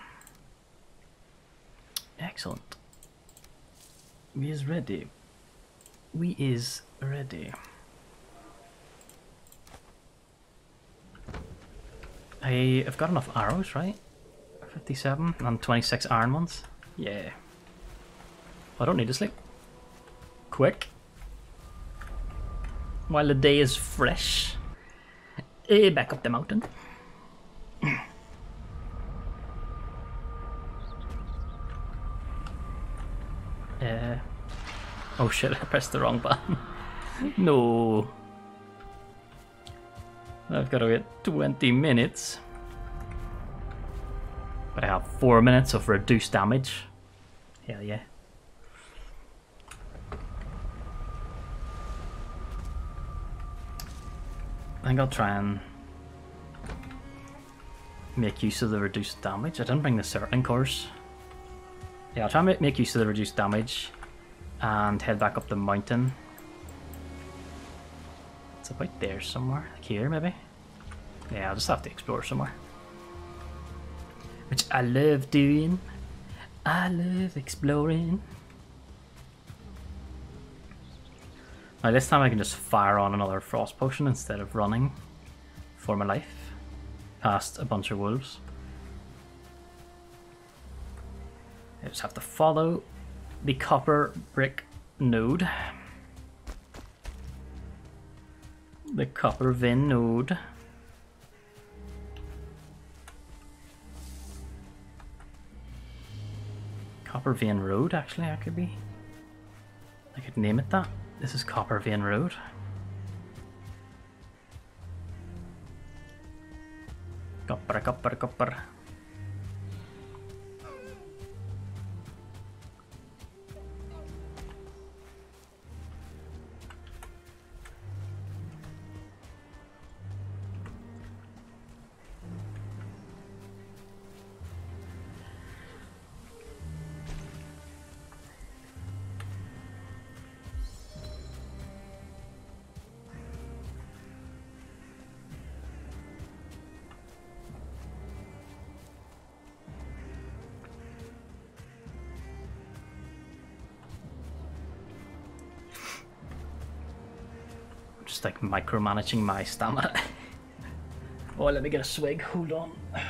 [SPEAKER 1] Excellent. We is ready. We is ready. I have got enough arrows, right? 57 and 26 iron ones. Yeah. I don't need to sleep. Quick. While the day is fresh. Eh, back up the mountain. uh, oh shit, I pressed the wrong button. no. I've got to wait 20 minutes. But I have 4 minutes of reduced damage. Hell yeah. I think I'll try and make use of the reduced damage. I didn't bring the Surtling cores. Yeah, I'll try and make use of the reduced damage and head back up the mountain about there somewhere. Like here, maybe? Yeah, I'll just have to explore somewhere. Which I love doing. I love exploring. Now this time I can just fire on another frost potion instead of running for my life past a bunch of wolves. I just have to follow the copper brick node. The copper vein node. Copper Vein Road, actually, I could be. I could name it that. This is Copper Vein Road. Copper, copper, copper. Just like micromanaging my stamina. oh, let me get a swig. Hold on.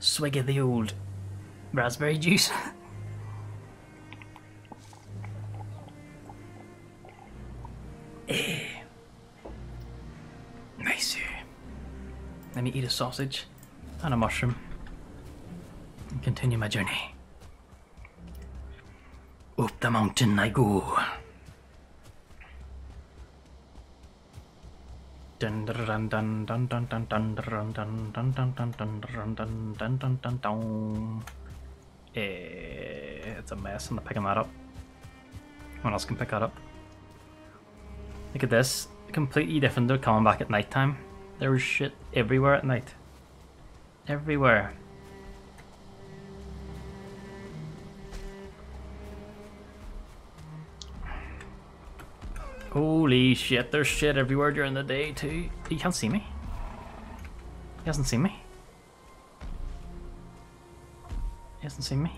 [SPEAKER 1] Swig of the old raspberry juice. eh. Nice. Let me eat a sausage and a mushroom and continue my journey. Up the mountain I go. Dun dun dun dun dun dun dun dun dun dun dun dun dun dun dun dun dun dun Eh, It's a mess. I'm not picking that up. Someone else can pick that up. Look at this. Completely different. They're coming back at night time. There was shit everywhere at night. Everywhere. Holy shit, there's shit everywhere during the day too. He can't see me. He hasn't seen me. He hasn't seen me.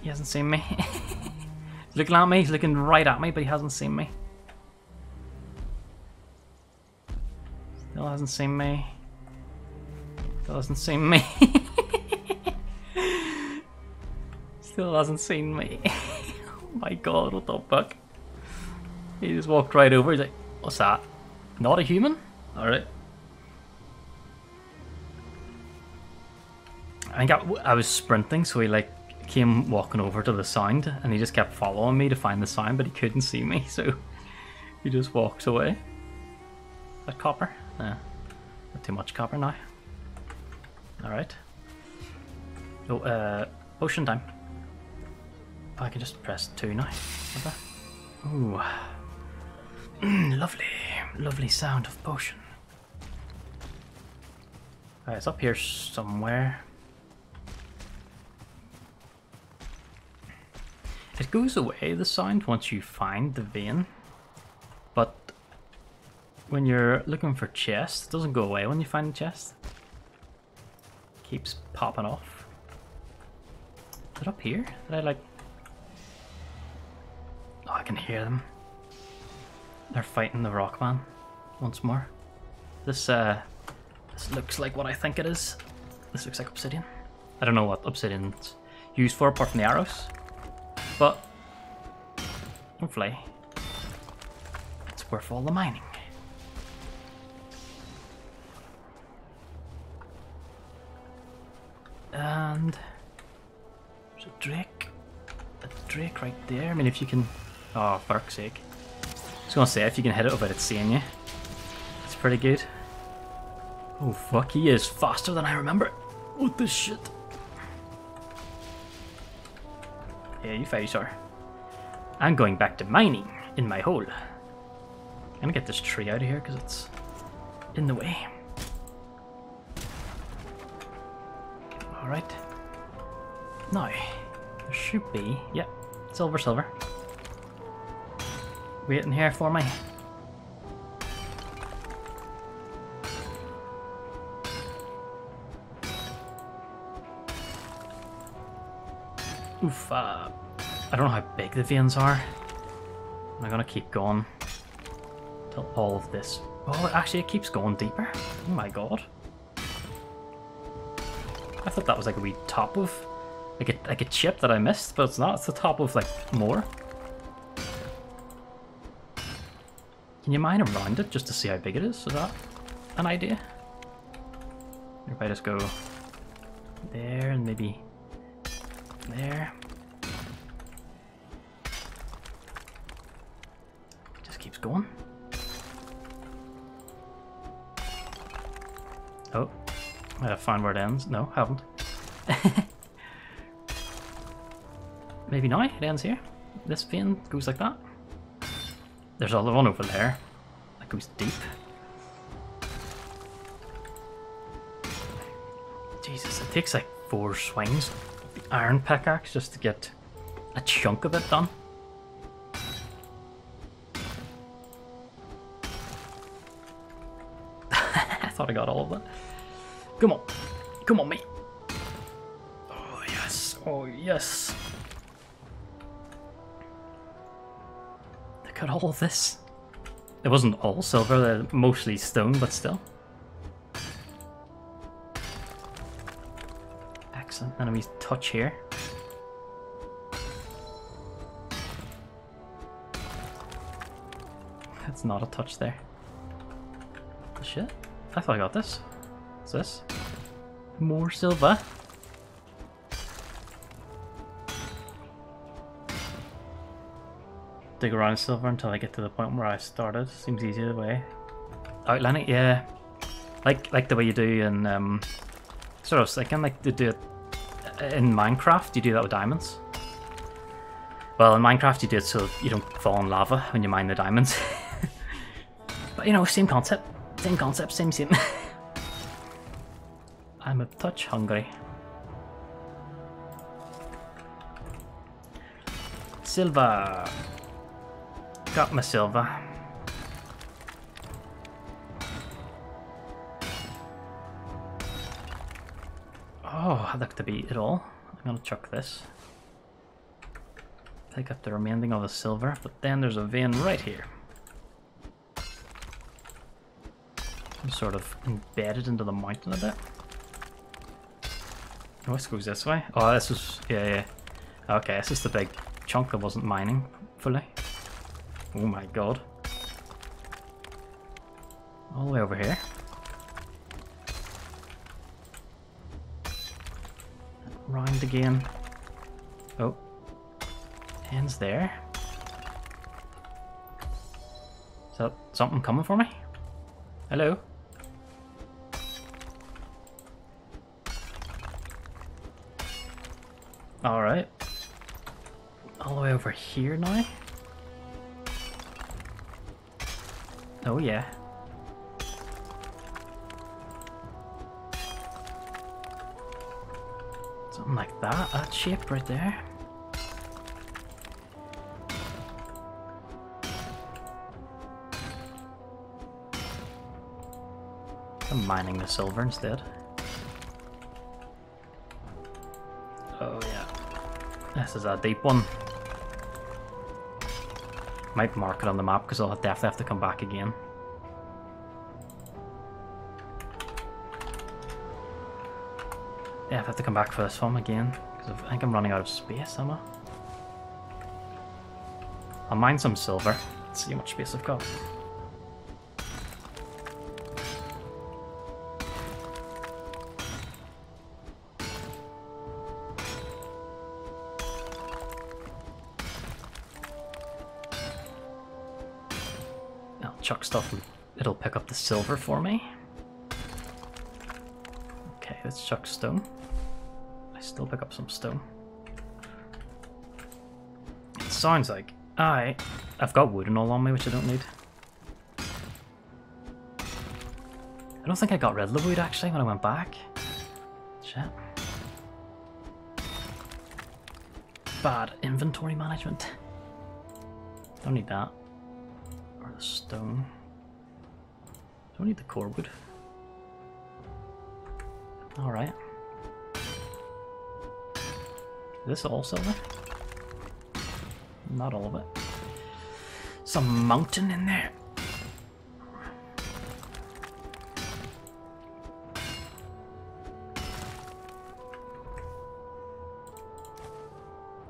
[SPEAKER 1] He hasn't seen me. he's looking at me, he's looking right at me, but he hasn't seen me. Still hasn't seen me. Still hasn't seen me. Still hasn't seen me. my god, what the fuck? He just walked right over, he's like, what's that? Not a human? Alright. I think I, I was sprinting, so he like came walking over to the sound, and he just kept following me to find the sound, but he couldn't see me, so he just walked away. That copper? Nah, not too much copper now. Alright. Oh, uh, potion time. Oh, I can just press 2 now. Ooh. lovely, lovely sound of potion. It's up here somewhere. It goes away, the sound, once you find the vein. But when you're looking for chests, it doesn't go away when you find the chest. keeps popping off. Is it up here? Did I like... I can hear them. They're fighting the Rockman once more. This, uh... This looks like what I think it is. This looks like obsidian. I don't know what obsidian's used for apart from the arrows. But hopefully it's worth all the mining. And there's a drake. A drake right there. I mean if you can Oh fuck's sake. I was gonna say if you can hit it without it seeing you. It's pretty good. Oh fuck, he is faster than I remember. What the shit? Yeah, you five sir. I'm going back to mining in my hole. I'm gonna get this tree out of here because it's in the way. Alright. Now, there should be, yep, silver, silver. Waiting here for me. Oof, uh, I don't know how big the veins are. I'm gonna keep going till all of this. Oh, actually, it keeps going deeper. Oh my god. I thought that was like a wee top of, like a like a chip that I missed, but it's not. It's the top of like more. Can you mine around it just to see how big it is? Is that an idea? If I just go there and maybe there. Just keeps going. Oh, I gotta find where it ends. No, haven't. Maybe now it ends here. This vein goes like that. There's another one over there that goes deep. Jesus, it takes like four swings the iron pickaxe just to get a chunk of it done. I thought I got all of that. Come on. Come on, mate. Oh, yes. Oh, yes. Look at all this. It wasn't all silver, they're mostly stone, but still. Excellent. Enemy touch here. That's not a touch there. Shit. I thought I got this. What's this? More silver. Dig around silver until I get to the point where I started. Seems easier the way. Outline it, yeah. Like like the way you do in um sort of thinking like to do it in Minecraft, you do that with diamonds. Well in Minecraft you do it so you don't fall in lava when you mine the diamonds. but you know, same concept. Same concept, same same. I'm a touch hungry. Silver got my silver. Oh, I'd like to beat it all. I'm gonna chuck this. Take up the remaining of the silver, but then there's a vein right here. I'm sort of embedded into the mountain a bit. Oh, this goes this way. Oh, this is... yeah, yeah. Okay, this is the big chunk that wasn't mining fully. Oh my god. All the way over here. Round again. Oh. Ends there. Is that something coming for me? Hello? Alright. All the way over here now? Oh yeah. Something like that, that shape right there. I'm mining the silver instead. Oh yeah. This is a deep one. Might mark it on the map because I'll definitely have to come back again. Yeah, I have to come back for this one again because I think I'm running out of space, am I? I'll mine some silver. Let's see how much space I've got. Stuff it'll pick up the silver for me. Okay, let's chuck stone. I still pick up some stone. It sounds like I... I've got wood and all on me, which I don't need. I don't think I got rid of the wood, actually, when I went back. Shit. Bad inventory management. Don't need that Or the stone. Don't need the core wood. Alright. This all silver? Not all of it. Some mountain in there.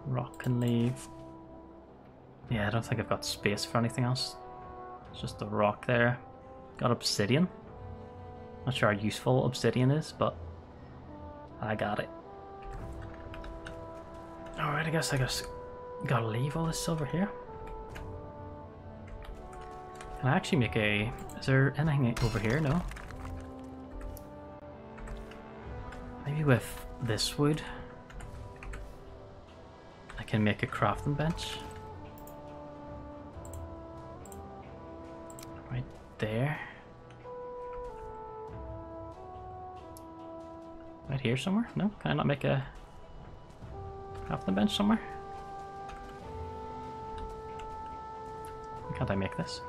[SPEAKER 1] Rock and leave. Yeah, I don't think I've got space for anything else. It's just a rock there. Got obsidian. Not sure how useful obsidian is, but I got it. Alright, I guess I guess gotta leave all this silver here. Can I actually make a... Is there anything over here? No? Maybe with this wood I can make a crafting bench. There. Right here somewhere? No? Can I not make a crafting bench somewhere? Can't I make this?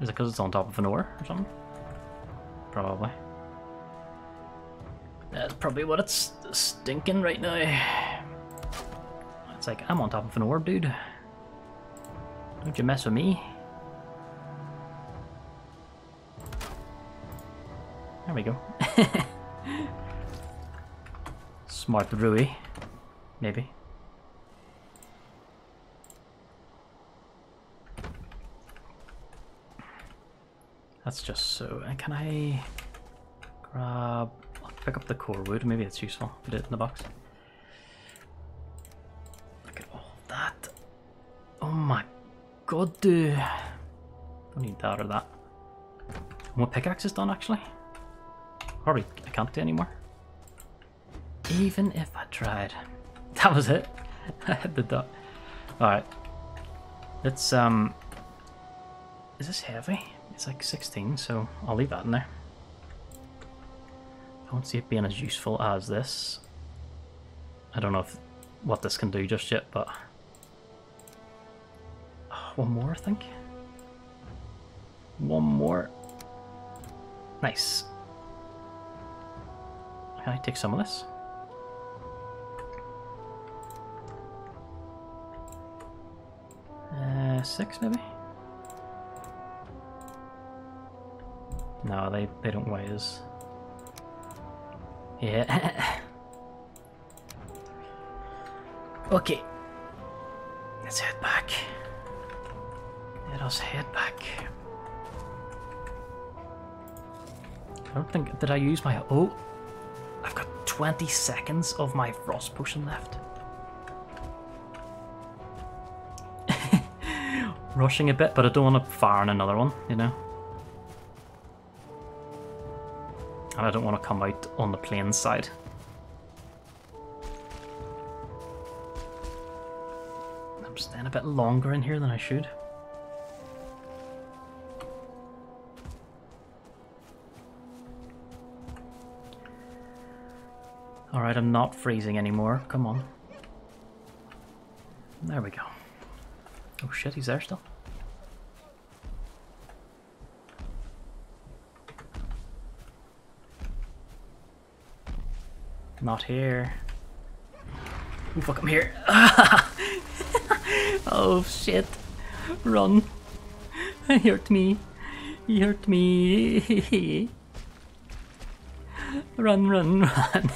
[SPEAKER 1] Is it because it's on top of an ore or something? Probably. That's probably what it's stinking right now. It's like, I'm on top of an orb, dude. Don't you mess with me. There we go. Smart Rui. Maybe. That's just so... And can I grab... I'll pick up the core wood, maybe it's useful. Put it in the box. Look at all that. Oh my god, dude. Don't need that or that. My pickaxe is done, actually. Probably I can't do anymore. Even if I tried. That was it. I had the dot. Alright. Let's, um... Is this heavy? It's like 16, so I'll leave that in there. I don't see it being as useful as this. I don't know if what this can do just yet, but... One more, I think. One more. Nice. Can I take some of this? Uh, six maybe? No, they, they don't weigh as... Yeah. okay. Let's head back. Let us head back. I don't think... Did I use my... Oh! I've got 20 seconds of my frost potion left. Rushing a bit, but I don't want to fire on another one, you know? And I don't want to come out on the plain side. I'm staying a bit longer in here than I should. Alright, I'm not freezing anymore. Come on. There we go. Oh shit, he's there still. Not here. Oh fuck, I'm here. oh shit. Run. He hurt me. He hurt me. run, run, run.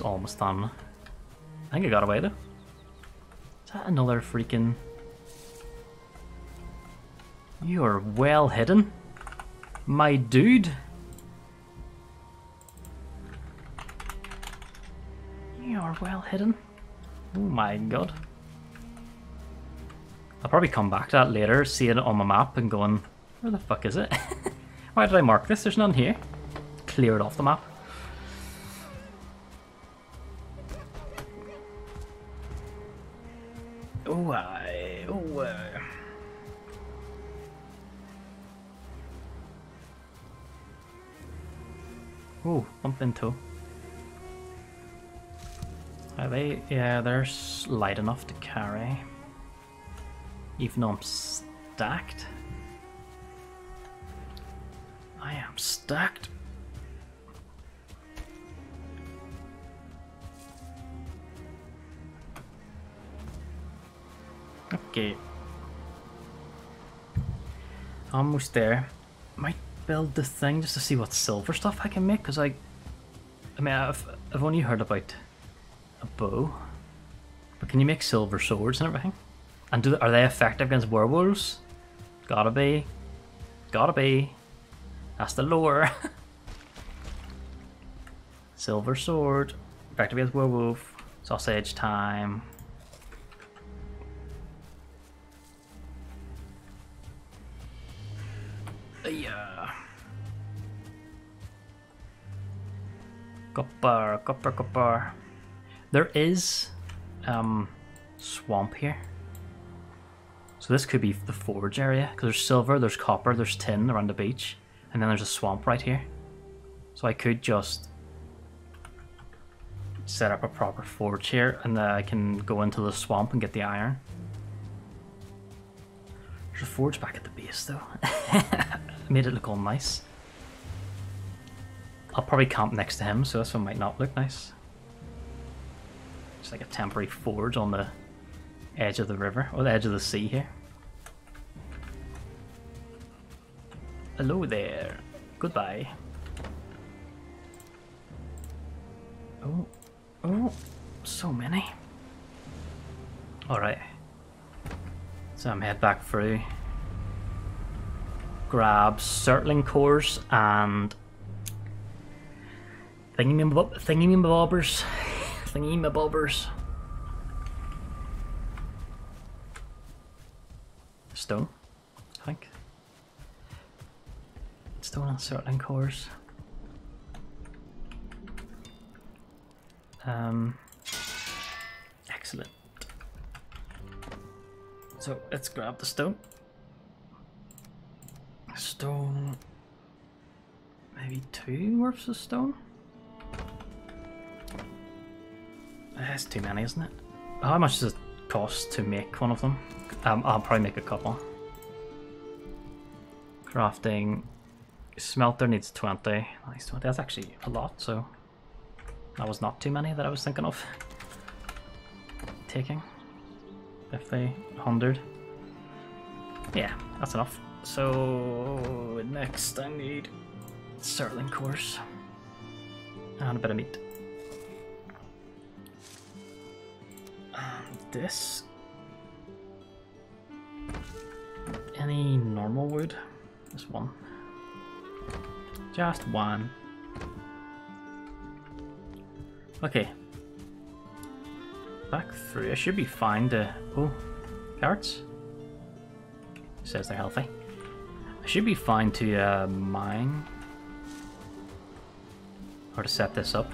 [SPEAKER 1] All my stamina. I think I got away though. Is that another freaking... You are well hidden. My dude. You are well hidden. Oh my god. I'll probably come back to that later, see it on my map and going, where the fuck is it? Why did I mark this? There's none here. Clear it off the map. Oh, bump into. Are they? Yeah, they're light enough to carry. Even though I'm stacked. I am stacked. Okay. Almost there. Might build the thing just to see what silver stuff I can make, because I... I mean, I've, I've only heard about a bow. But can you make silver swords and everything? And do are they effective against werewolves? Gotta be. Gotta be. That's the lore. silver sword. Effective against werewolf. Sausage time. Copper, copper, copper. There is um, swamp here. So this could be the forge area, because there's silver, there's copper, there's tin around the beach, and then there's a swamp right here. So I could just set up a proper forge here, and then I can go into the swamp and get the iron. There's a forge back at the base though. Made it look all nice. I'll probably camp next to him, so this one might not look nice. It's like a temporary forge on the edge of the river, or the edge of the sea here. Hello there. Goodbye. Oh, oh, so many. Alright. So I'm head back through. Grab Surtling cores and thingy thingy bobbers. Thingy bobbers. Stone, I think. Stone and Surtling cores. Um, excellent. So let's grab the stone. Stone. Maybe two worths of stone? That's too many, isn't it? How much does it cost to make one of them? Um, I'll probably make a couple. Crafting. Smelter needs 20. Nice 20. That's actually a lot, so that was not too many that I was thinking of taking. 50, 100. Yeah, that's enough. So next I need Surtling cores and a bit of meat. And this. Any normal wood? Just one. Just one. Okay. Back through. I should be fine to... Oh, carrots? Says they're healthy. I should be fine to uh, mine. Or to set this up.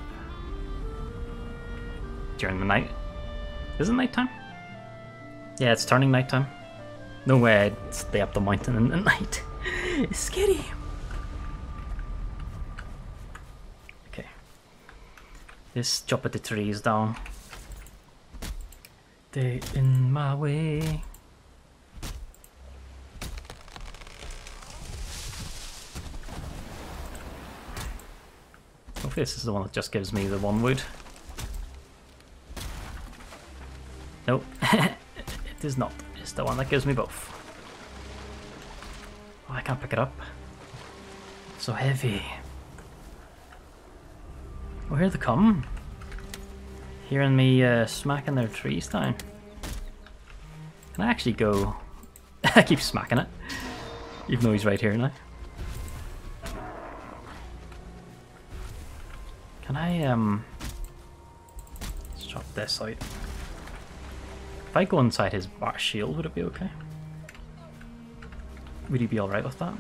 [SPEAKER 1] During the night. Is it nighttime? Yeah, it's turning nighttime. No way I'd stay up the mountain in the night. it's scary. Okay. Just chop at the trees down. They in my way. Hopefully this is the one that just gives me the one wood. Nope, it is not. It's the one that gives me both. Oh, I can't pick it up. so heavy. Oh, here they come. Hearing me uh, smacking their trees down. Can I actually go... I keep smacking it. Even though he's right here now. Can I, um... Let's chop this out. If I go inside his bar shield, would it be okay? Would he be alright with that?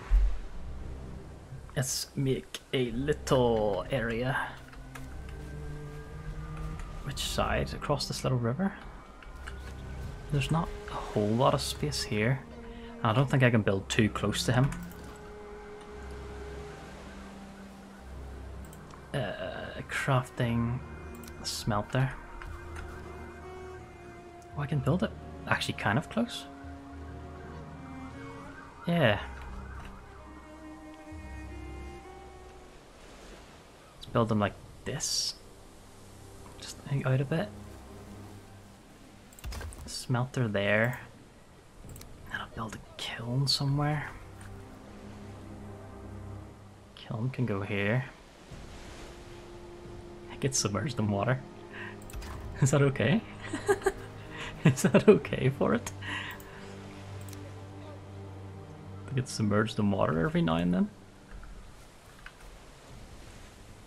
[SPEAKER 1] Let's make a little area. Which side? Across this little river? There's not a whole lot of space here. I don't think I can build too close to him. Uh, crafting smelter. I can build it actually kind of close. Yeah. Let's build them like this Just out a bit. Smelter there. And I'll build a kiln somewhere. Kiln can go here. It gets submerged in water. Is that okay? Is that okay for it? To get submerged in water every now and then?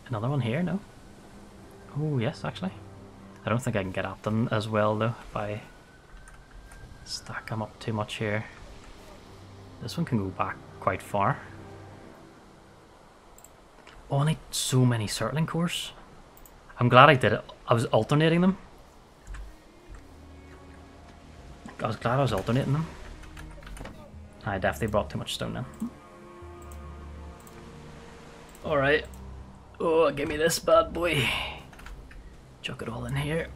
[SPEAKER 1] Another one here, no? Oh, yes, actually. I don't think I can get at them as well though if I stack them up too much here. This one can go back quite far. Oh, I need so many Surtling cores. I'm glad I did it. I was alternating them. I was glad I was alternating them. I definitely brought too much stone in. Alright. Oh, give me this bad boy. Chuck it all in here.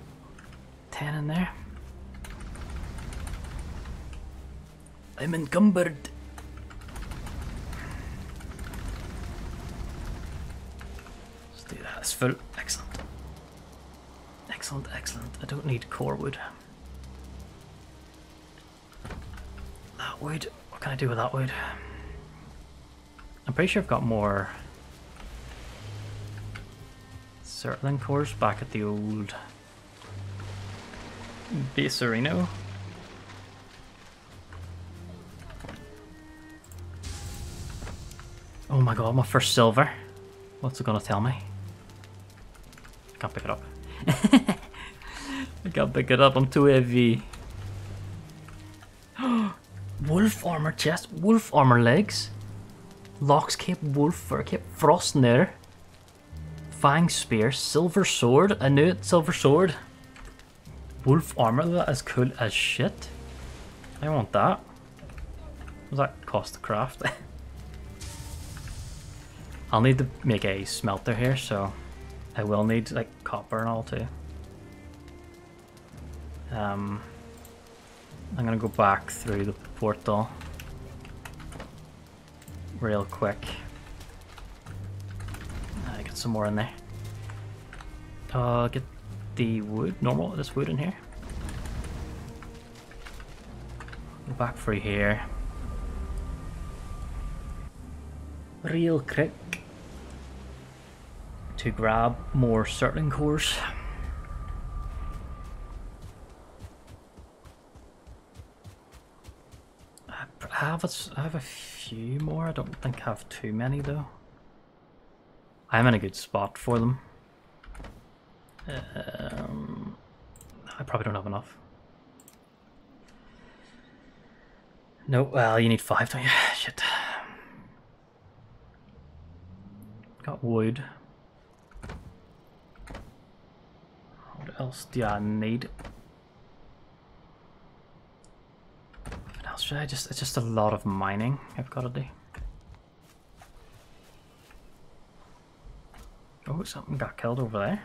[SPEAKER 1] 10 in there. I'm encumbered. Let's do that. It's full. Excellent. Excellent, excellent. I don't need core wood. That wood. What can I do with that wood? I'm pretty sure I've got more Surtling cores back at the old base arena. Oh my god, my first silver. What's it gonna tell me? I can't pick it up. I can't pick it up, I'm too heavy. Wolf armor chest, wolf armor legs. Lox cape, wolf fur cape, frost there. Fang spear, silver sword. Knew it, silver sword. Wolf armor, that is cool as shit. I want that. What that cost to craft? I'll need to make a smelter here, so I will need like copper and all too. Um, I'm gonna go back through the portal real quick. I get some more in there. Uh, get the wood, normal, this wood in here. Go back through here. Real quick to grab more Surtling cores. I have a, I have a few more. I don't think I have too many though. I'm in a good spot for them. Um, I probably don't have enough. No, well, you need five, don't you? Shit. Got wood. What else do I need? What else should I just... It's just a lot of mining I've got to do. Oh, something got killed over there.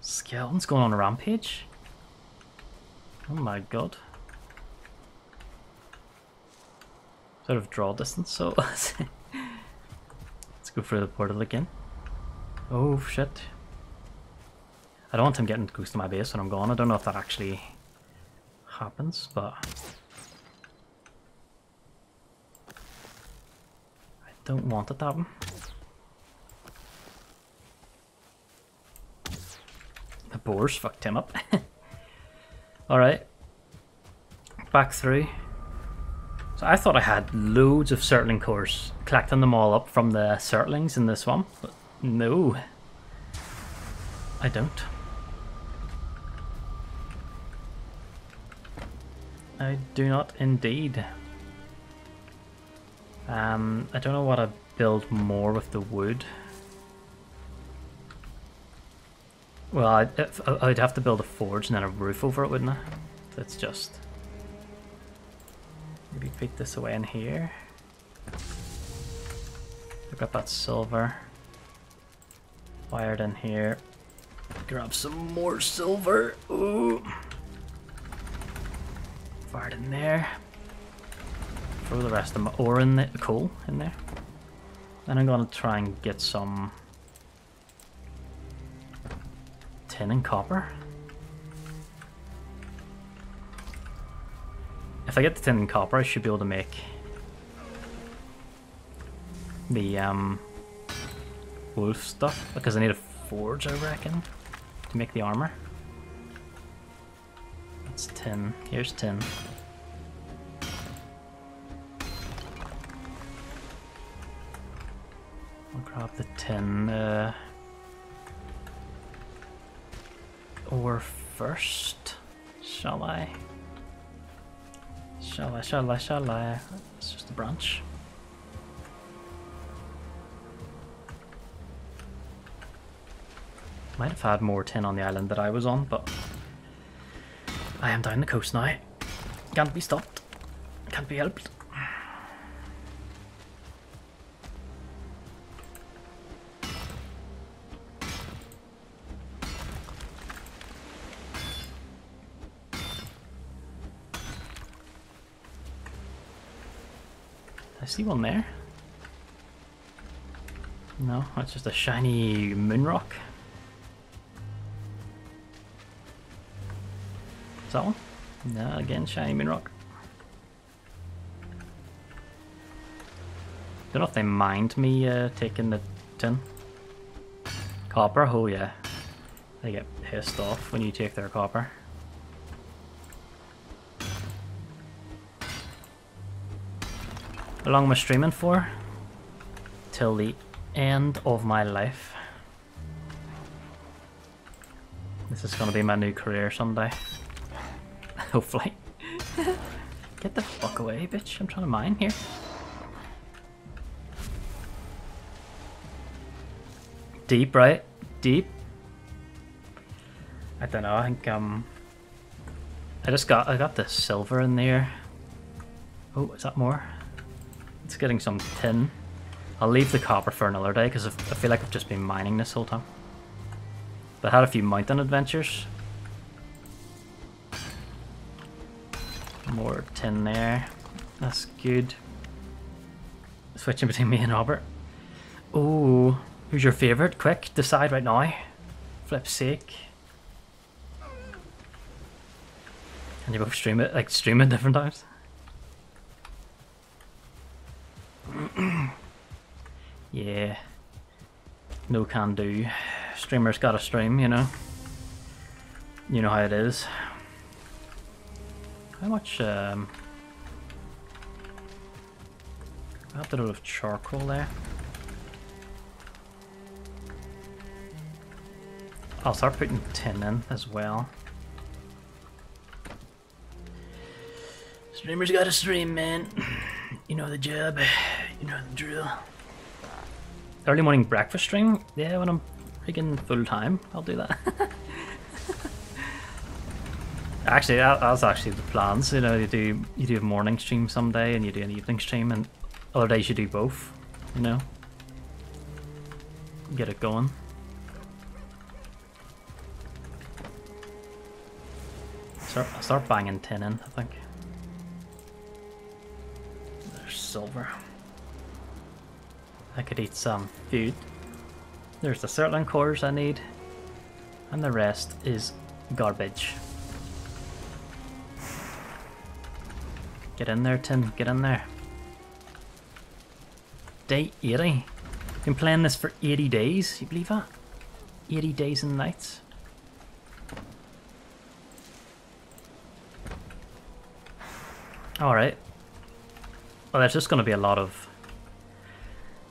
[SPEAKER 1] Skeleton's going on a rampage? Oh my god. Sort of draw distance, so let's go through the portal again. Oh shit. I don't want him getting close to my base when I'm gone. I don't know if that actually happens, but... I don't want it to happen. The boars fucked him up. Alright. Back through. So I thought I had loads of Surtling cores, collecting them all up from the Surtlings in the swamp, but no. I don't. I do not indeed. Um, I don't know what I build more with the wood. Well, I'd, I'd have to build a forge and then a roof over it, wouldn't I? That's just... Maybe fit this away in here. Pick up that silver. Wired in here. Grab some more silver. Ooh. Fire in there. Throw the rest of my ore in the coal in there. Then I'm gonna try and get some tin and copper. If I get the tin and copper, I should be able to make the um, wolf stuff because I need a forge, I reckon, to make the armor. That's tin. Here's tin. I'll grab the tin uh, ore first, shall I? Shall I, shall I, shall I? It's just a branch. Might have had more tin on the island that I was on, but I am down the coast now. Can't be stopped. Can't be helped. I see one there? No, that's just a shiny moon rock. That one? No, again, shiny moon rock. Don't know if they mind me uh, taking the tin. Copper, oh yeah. They get pissed off when you take their copper. How long am I streaming for? Till the end of my life. This is gonna be my new career someday. Hopefully. Get the fuck away, bitch. I'm trying to mine here. Deep, right? Deep. I don't know, I think um I just got I got the silver in there. Oh, is that more? It's getting some tin. I'll leave the copper for another day because I feel like I've just been mining this whole time. But I had a few mountain adventures. More tin there. That's good. Switching between me and Robert. Oh, who's your favourite? Quick, decide right now. Flip's sake. And you both stream it, like stream it different times? yeah. No can do. Streamer's gotta stream, you know. You know how it is. How much, um... I have a lot of charcoal there. I'll start putting tin in as well. Streamer's gotta stream, man. You know the job. You know the drill. Early morning breakfast stream? Yeah, when I'm freaking full time, I'll do that. actually, that, that's actually the plans. You know, you do you do a morning stream someday, and you do an evening stream, and other days you do both. You know, get it going. Start start banging tin in, I think. There's silver. I could eat some food. There's the Surtling cores I need. And the rest is garbage. Get in there, Tim. Get in there. Day 80. Been playing this for 80 days. You believe that? 80 days and nights. Alright. Well, there's just going to be a lot of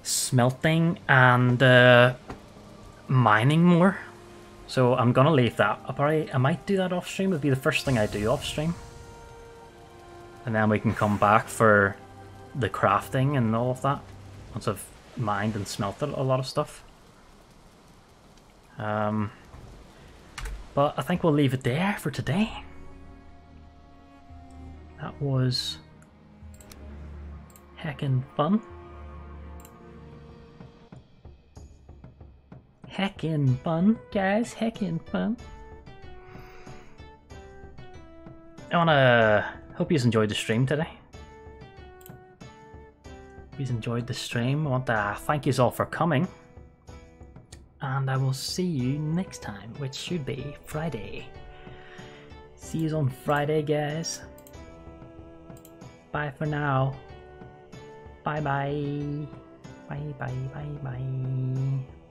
[SPEAKER 1] smelting and uh, mining more. So I'm gonna leave that. I probably I might do that off stream. It'll be the first thing I do off stream, and then we can come back for the crafting and all of that once I've mined and smelted a lot of stuff. Um, but I think we'll leave it there for today. That was heckin' fun. Heckin' fun, guys. Heckin' fun. I wanna hope you enjoyed the stream today. Hope you enjoyed the stream. I want to thank you all for coming. And I will see you next time, which should be Friday. See you on Friday, guys. Bye for now. Bye bye. Bye bye bye bye.